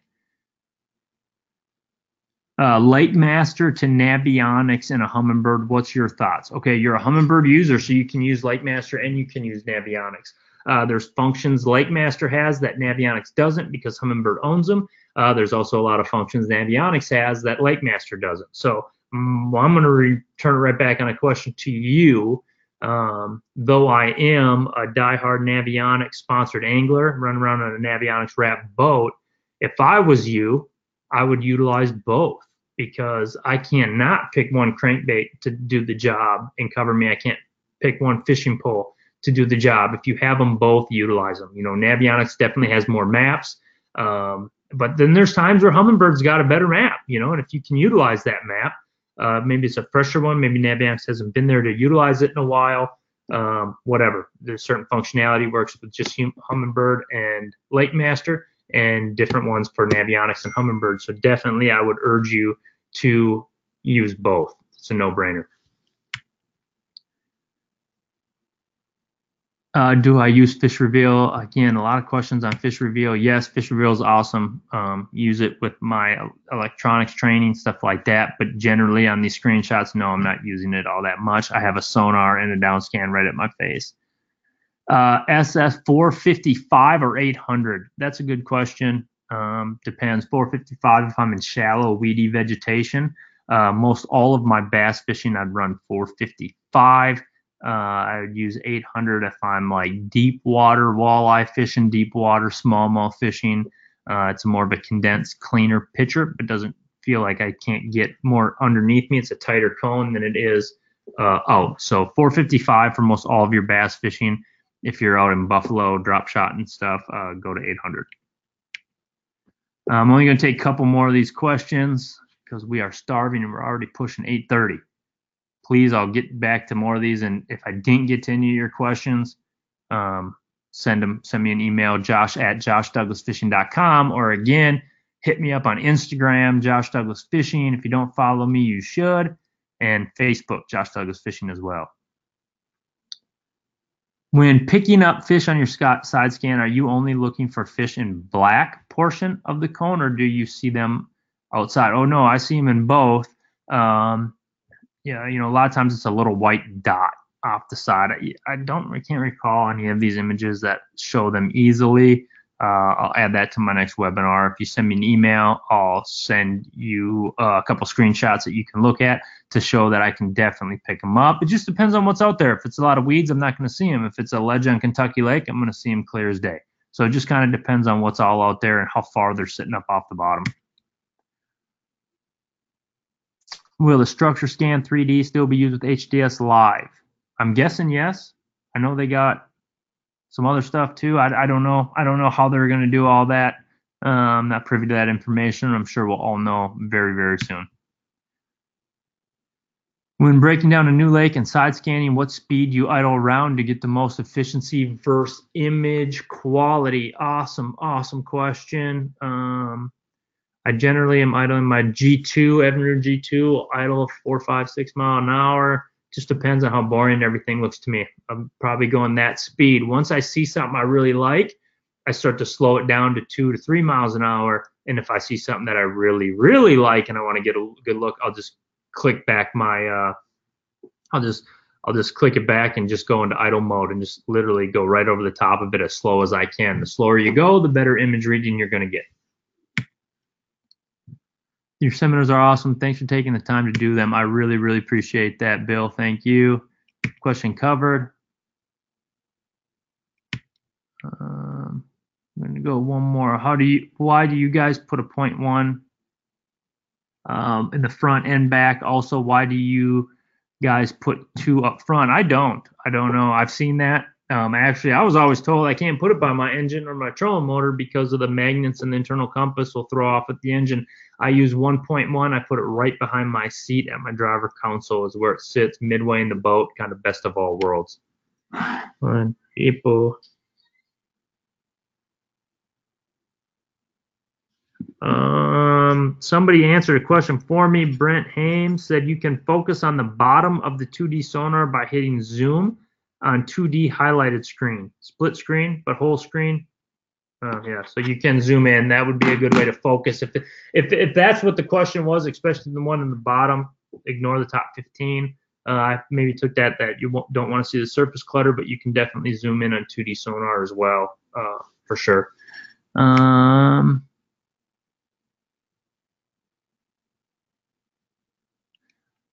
Uh, Master to Navionics and a Humminbird. What's your thoughts? Okay, you're a Humminbird user, so you can use Master and you can use Navionics. Uh, there's functions Master has that Navionics doesn't because Humminbird owns them. Uh, there's also a lot of functions Navionics has that Master doesn't. So well, I'm going to return it right back on a question to you. Um, though I am a diehard Navionics sponsored angler, run around on a Navionics wrapped boat, if I was you, I would utilize both because I cannot pick one crankbait to do the job and cover me. I can't pick one fishing pole to do the job. If you have them both, utilize them. You know, Navionics definitely has more maps. Um, but then there's times where Humminbird's got a better map, you know, and if you can utilize that map, uh, maybe it's a fresher one, maybe Navionics hasn't been there to utilize it in a while, um, whatever. There's certain functionality works with just Humminbird and LakeMaster and different ones for Navionics and Humminbird. So definitely I would urge you to use both. It's a no-brainer. Uh, do I use Fish Reveal? Again, a lot of questions on Fish Reveal. Yes, Fish Reveal is awesome. Um, use it with my electronics training, stuff like that. But generally on these screenshots, no, I'm not using it all that much. I have a sonar and a down scan right at my face. Uh, SS 455 or 800? That's a good question. Um, depends. 455 if I'm in shallow, weedy vegetation. Uh, most all of my bass fishing, I'd run 455. Uh, I would use 800 if I'm like deep water walleye fishing, deep water smallmouth fishing. Uh, it's more of a condensed, cleaner picture, but doesn't feel like I can't get more underneath me. It's a tighter cone than it is uh, out. So 455 for most all of your bass fishing. If you're out in Buffalo, drop shot and stuff, uh, go to 800. I'm only going to take a couple more of these questions because we are starving and we're already pushing 8:30 please, I'll get back to more of these. And if I didn't get to any of your questions, um, send them, send me an email, josh at joshdouglasfishing.com, or again, hit me up on Instagram, Josh Douglas Fishing. If you don't follow me, you should, and Facebook, Josh Douglas Fishing as well. When picking up fish on your side scan, are you only looking for fish in black portion of the cone, or do you see them outside? Oh no, I see them in both. Um, yeah, you know, a lot of times it's a little white dot off the side. I, I don't, I can't recall any of these images that show them easily. Uh, I'll add that to my next webinar. If you send me an email, I'll send you uh, a couple screenshots that you can look at to show that I can definitely pick them up. It just depends on what's out there. If it's a lot of weeds, I'm not going to see them. If it's a ledge on Kentucky Lake, I'm going to see them clear as day. So it just kind of depends on what's all out there and how far they're sitting up off the bottom. Will the structure scan 3D still be used with HDS Live? I'm guessing yes. I know they got some other stuff too. I, I don't know. I don't know how they're going to do all that. Um, not privy to that information. I'm sure we'll all know very, very soon. When breaking down a new lake and side scanning, what speed you idle around to get the most efficiency versus image quality? Awesome, awesome question. Um, I generally am idling my G2, Evinrude G2, idle four, five, six mile an hour. Just depends on how boring everything looks to me. I'm probably going that speed. Once I see something I really like, I start to slow it down to two to three miles an hour. And if I see something that I really, really like and I want to get a good look, I'll just click back my uh, I'll just I'll just click it back and just go into idle mode and just literally go right over the top of it as slow as I can. The slower you go, the better image reading you're going to get. Your seminars are awesome. Thanks for taking the time to do them. I really, really appreciate that, Bill. Thank you. Question covered. Um, I'm going to go one more. How do you? Why do you guys put a point one um, in the front and back? Also, why do you guys put two up front? I don't. I don't know. I've seen that. Um, actually, I was always told I can't put it by my engine or my trolling motor because of the magnets and the internal compass will throw off at the engine. I use 1.1. I put it right behind my seat at my driver console, is where it sits midway in the boat, kind of best of all worlds. One people. Um, somebody answered a question for me. Brent Hames said you can focus on the bottom of the 2D sonar by hitting zoom on 2D highlighted screen, split screen, but whole screen. Uh, yeah, so you can zoom in. That would be a good way to focus. If if if that's what the question was, especially the one in the bottom, ignore the top 15. Uh, I maybe took that that you don't want to see the surface clutter, but you can definitely zoom in on 2D sonar as well, uh, for sure. Um,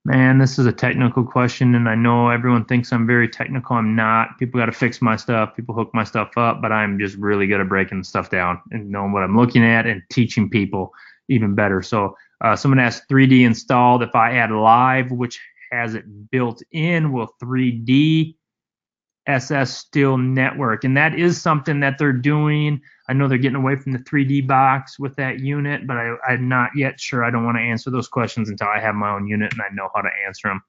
Man, this is a technical question, and I know everyone thinks I'm very technical. I'm not. People got to fix my stuff. People hook my stuff up, but I'm just really good at breaking stuff down and knowing what I'm looking at and teaching people even better. So, uh, someone asked 3D installed. If I add live, which has it built in, will 3D SS still network? And that is something that they're doing. I know they're getting away from the 3D box with that unit, but I, am not yet sure. I don't want to answer those questions until I have my own unit and I know how to answer them.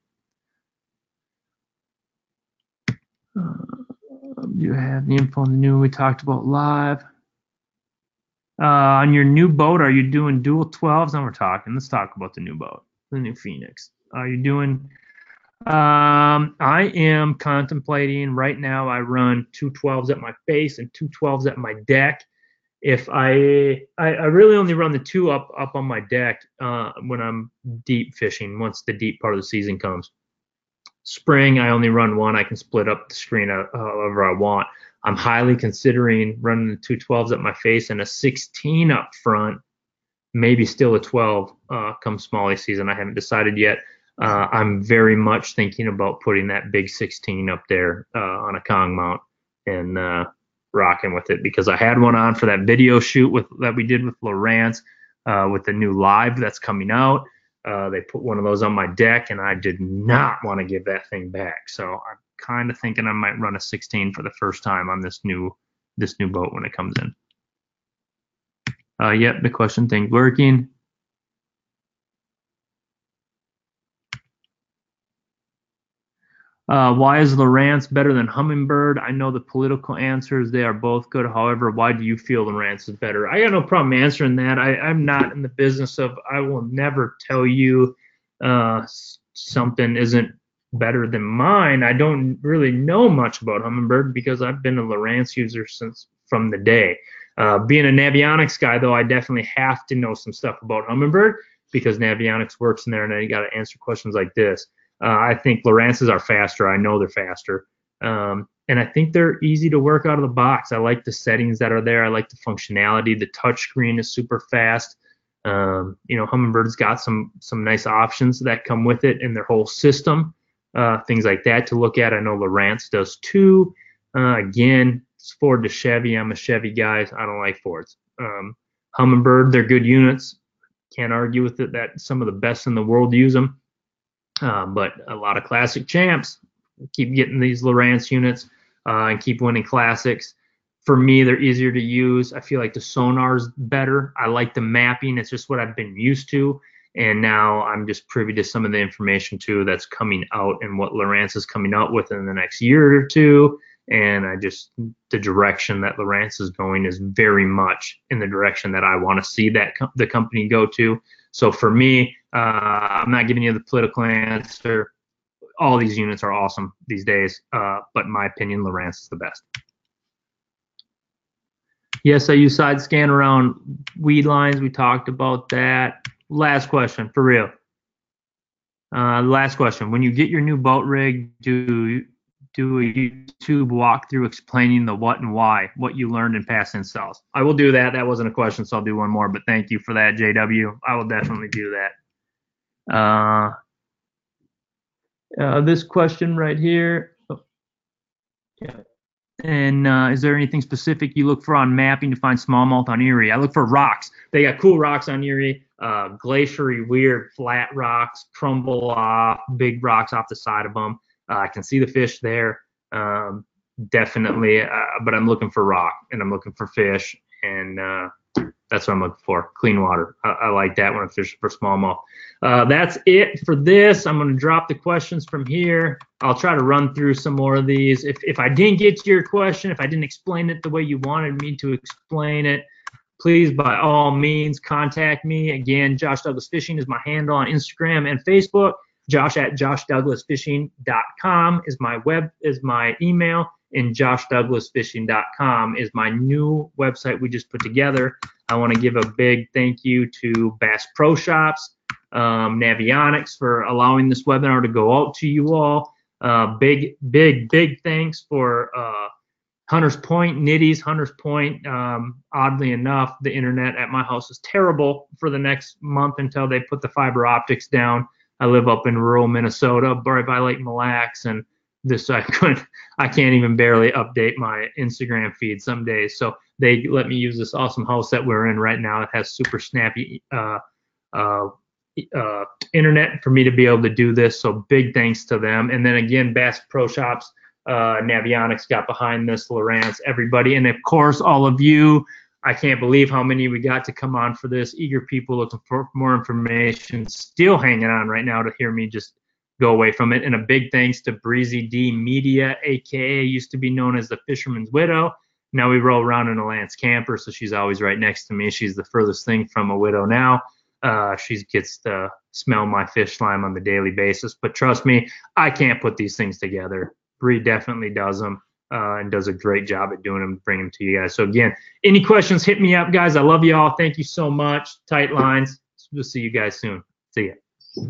Uh, you have the info on the new we talked about live. Uh, on your new boat, are you doing dual 12s? Now we're talking. Let's talk about the new boat, the new Phoenix. Are you doing um, I am contemplating right now. I run two 12s at my face and two 12s at my deck. If I, I, I really only run the two up up on my deck uh, when I'm deep fishing. Once the deep part of the season comes, spring I only run one. I can split up the screen however I want. I'm highly considering running the two 12s at my face and a 16 up front, maybe still a 12 uh, come smalley season. I haven't decided yet uh, I'm very much thinking about putting that big 16 up there uh, on a Kong mount and uh, rocking with it because I had one on for that video shoot with that we did with Lowrance uh, with the new live that's coming out. Uh, they put one of those on my deck and I did not want to give that thing back. So I'm kind of thinking I might run a 16 for the first time on this new this new boat when it comes in. Uh, yep, the question thing working. Uh, why is Lowrance better than Humminbird? I know the political answers; they are both good. However, why do you feel Lowrance is better? I got no problem answering that. I, am not in the business of. I will never tell you uh, something isn't better than mine. I don't really know much about Humminbird because I've been a Lowrance user since from the day. Uh, being a Navionics guy, though, I definitely have to know some stuff about Humminbird because Navionics works in there, and I got to answer questions like this. Uh, I think Lowrances are faster. I know they're faster. Um, and I think they're easy to work out of the box. I like the settings that are there. I like the functionality. The touchscreen is super fast. Um, you know, Humminbird's got some some nice options that come with it in their whole system. Uh, things like that to look at. I know Lowrance does too. Uh, again, it's Ford to Chevy. I'm a Chevy guy. I don't like Fords. Um, Humminbird, they're good units. Can't argue with it that some of the best in the world use them. Um, but a lot of classic champs keep getting these Lowrance units. uh, and keep winning classics. For me, they're easier to use. I feel like the sonar's better. I like the mapping. It's just what I've been used to. And now I'm just privy to some of the information too that's coming out and what Lowrance is coming out with in the next year or two. And I just, the direction that Lowrance is going is very much in the direction that I want to see that com- the company go to. So for me, uh, I'm not giving you the political answer. All these units are awesome these days, uh, but in my opinion, Lowrance is the best. Yes, I use side scan around weed lines. We talked about that. Last question, for real. Uh, last question. When you get your new boat rig, do do a YouTube walkthrough explaining the what and why, what you learned in past installs? I will do that. That wasn't a question, so I'll do one more. But thank you for that, JW. I will definitely do that. Uh, uh, this question right here. Oh, yeah. And uh, is there anything specific you look for on mapping to find smallmouth on Erie? I look for rocks. They got cool rocks on Erie, uh, glaciery, weird, flat rocks, crumble off, big rocks off the side of them. Uh, I can see the fish there, um, definitely. Uh, but I'm looking for rock and I'm looking for fish, and uh, that's what I'm looking for. Clean water. I, I like that when I'm fishing for smallmouth. Uh, that's it for this. I'm going to drop the questions from here. I'll try to run through some more of these. If, if I didn't get to your question, if I didn't explain it the way you wanted me to explain it, please by all means contact me. Again, Josh Douglas Fishing is my handle on Instagram and Facebook. Josh at joshdouglasfishing.com is my web is my email, and joshdouglasfishing.com is my new website we just put together. I want to give a big thank you to Bass Pro Shops, um, Navionics for allowing this webinar to go out to you all. Uh, big, big, big thanks for uh, Hunters Point, Nitties, Hunters Point. Um, oddly enough, the internet at my house is terrible for the next month until they put the fiber optics down. I live up in rural Minnesota, right by Lake Mille Lacs, and this I couldn't, I can't even barely update my Instagram feed some days. So they let me use this awesome house that we're in right now. It has super snappy uh, uh, uh, internet for me to be able to do this. So big thanks to them. And then again, Bass Pro Shops, uh, Navionics got behind this, Lowrance, everybody, and of course all of you I can't believe how many we got to come on for this. Eager people looking for more information, still hanging on right now to hear me just go away from it. And a big thanks to Breezy D Media, aka used to be known as the Fisherman's Widow. Now we roll around in a Lance camper, so she's always right next to me. She's the furthest thing from a widow now. Uh, she gets to smell my fish slime on the daily basis. But trust me, I can't put these things together. Bree definitely does them uh, and does a great job at doing them, bringing them to you guys. So again, any questions, hit me up, guys. I love you all. Thank you so much. Tight lines. We'll see you guys soon. See ya.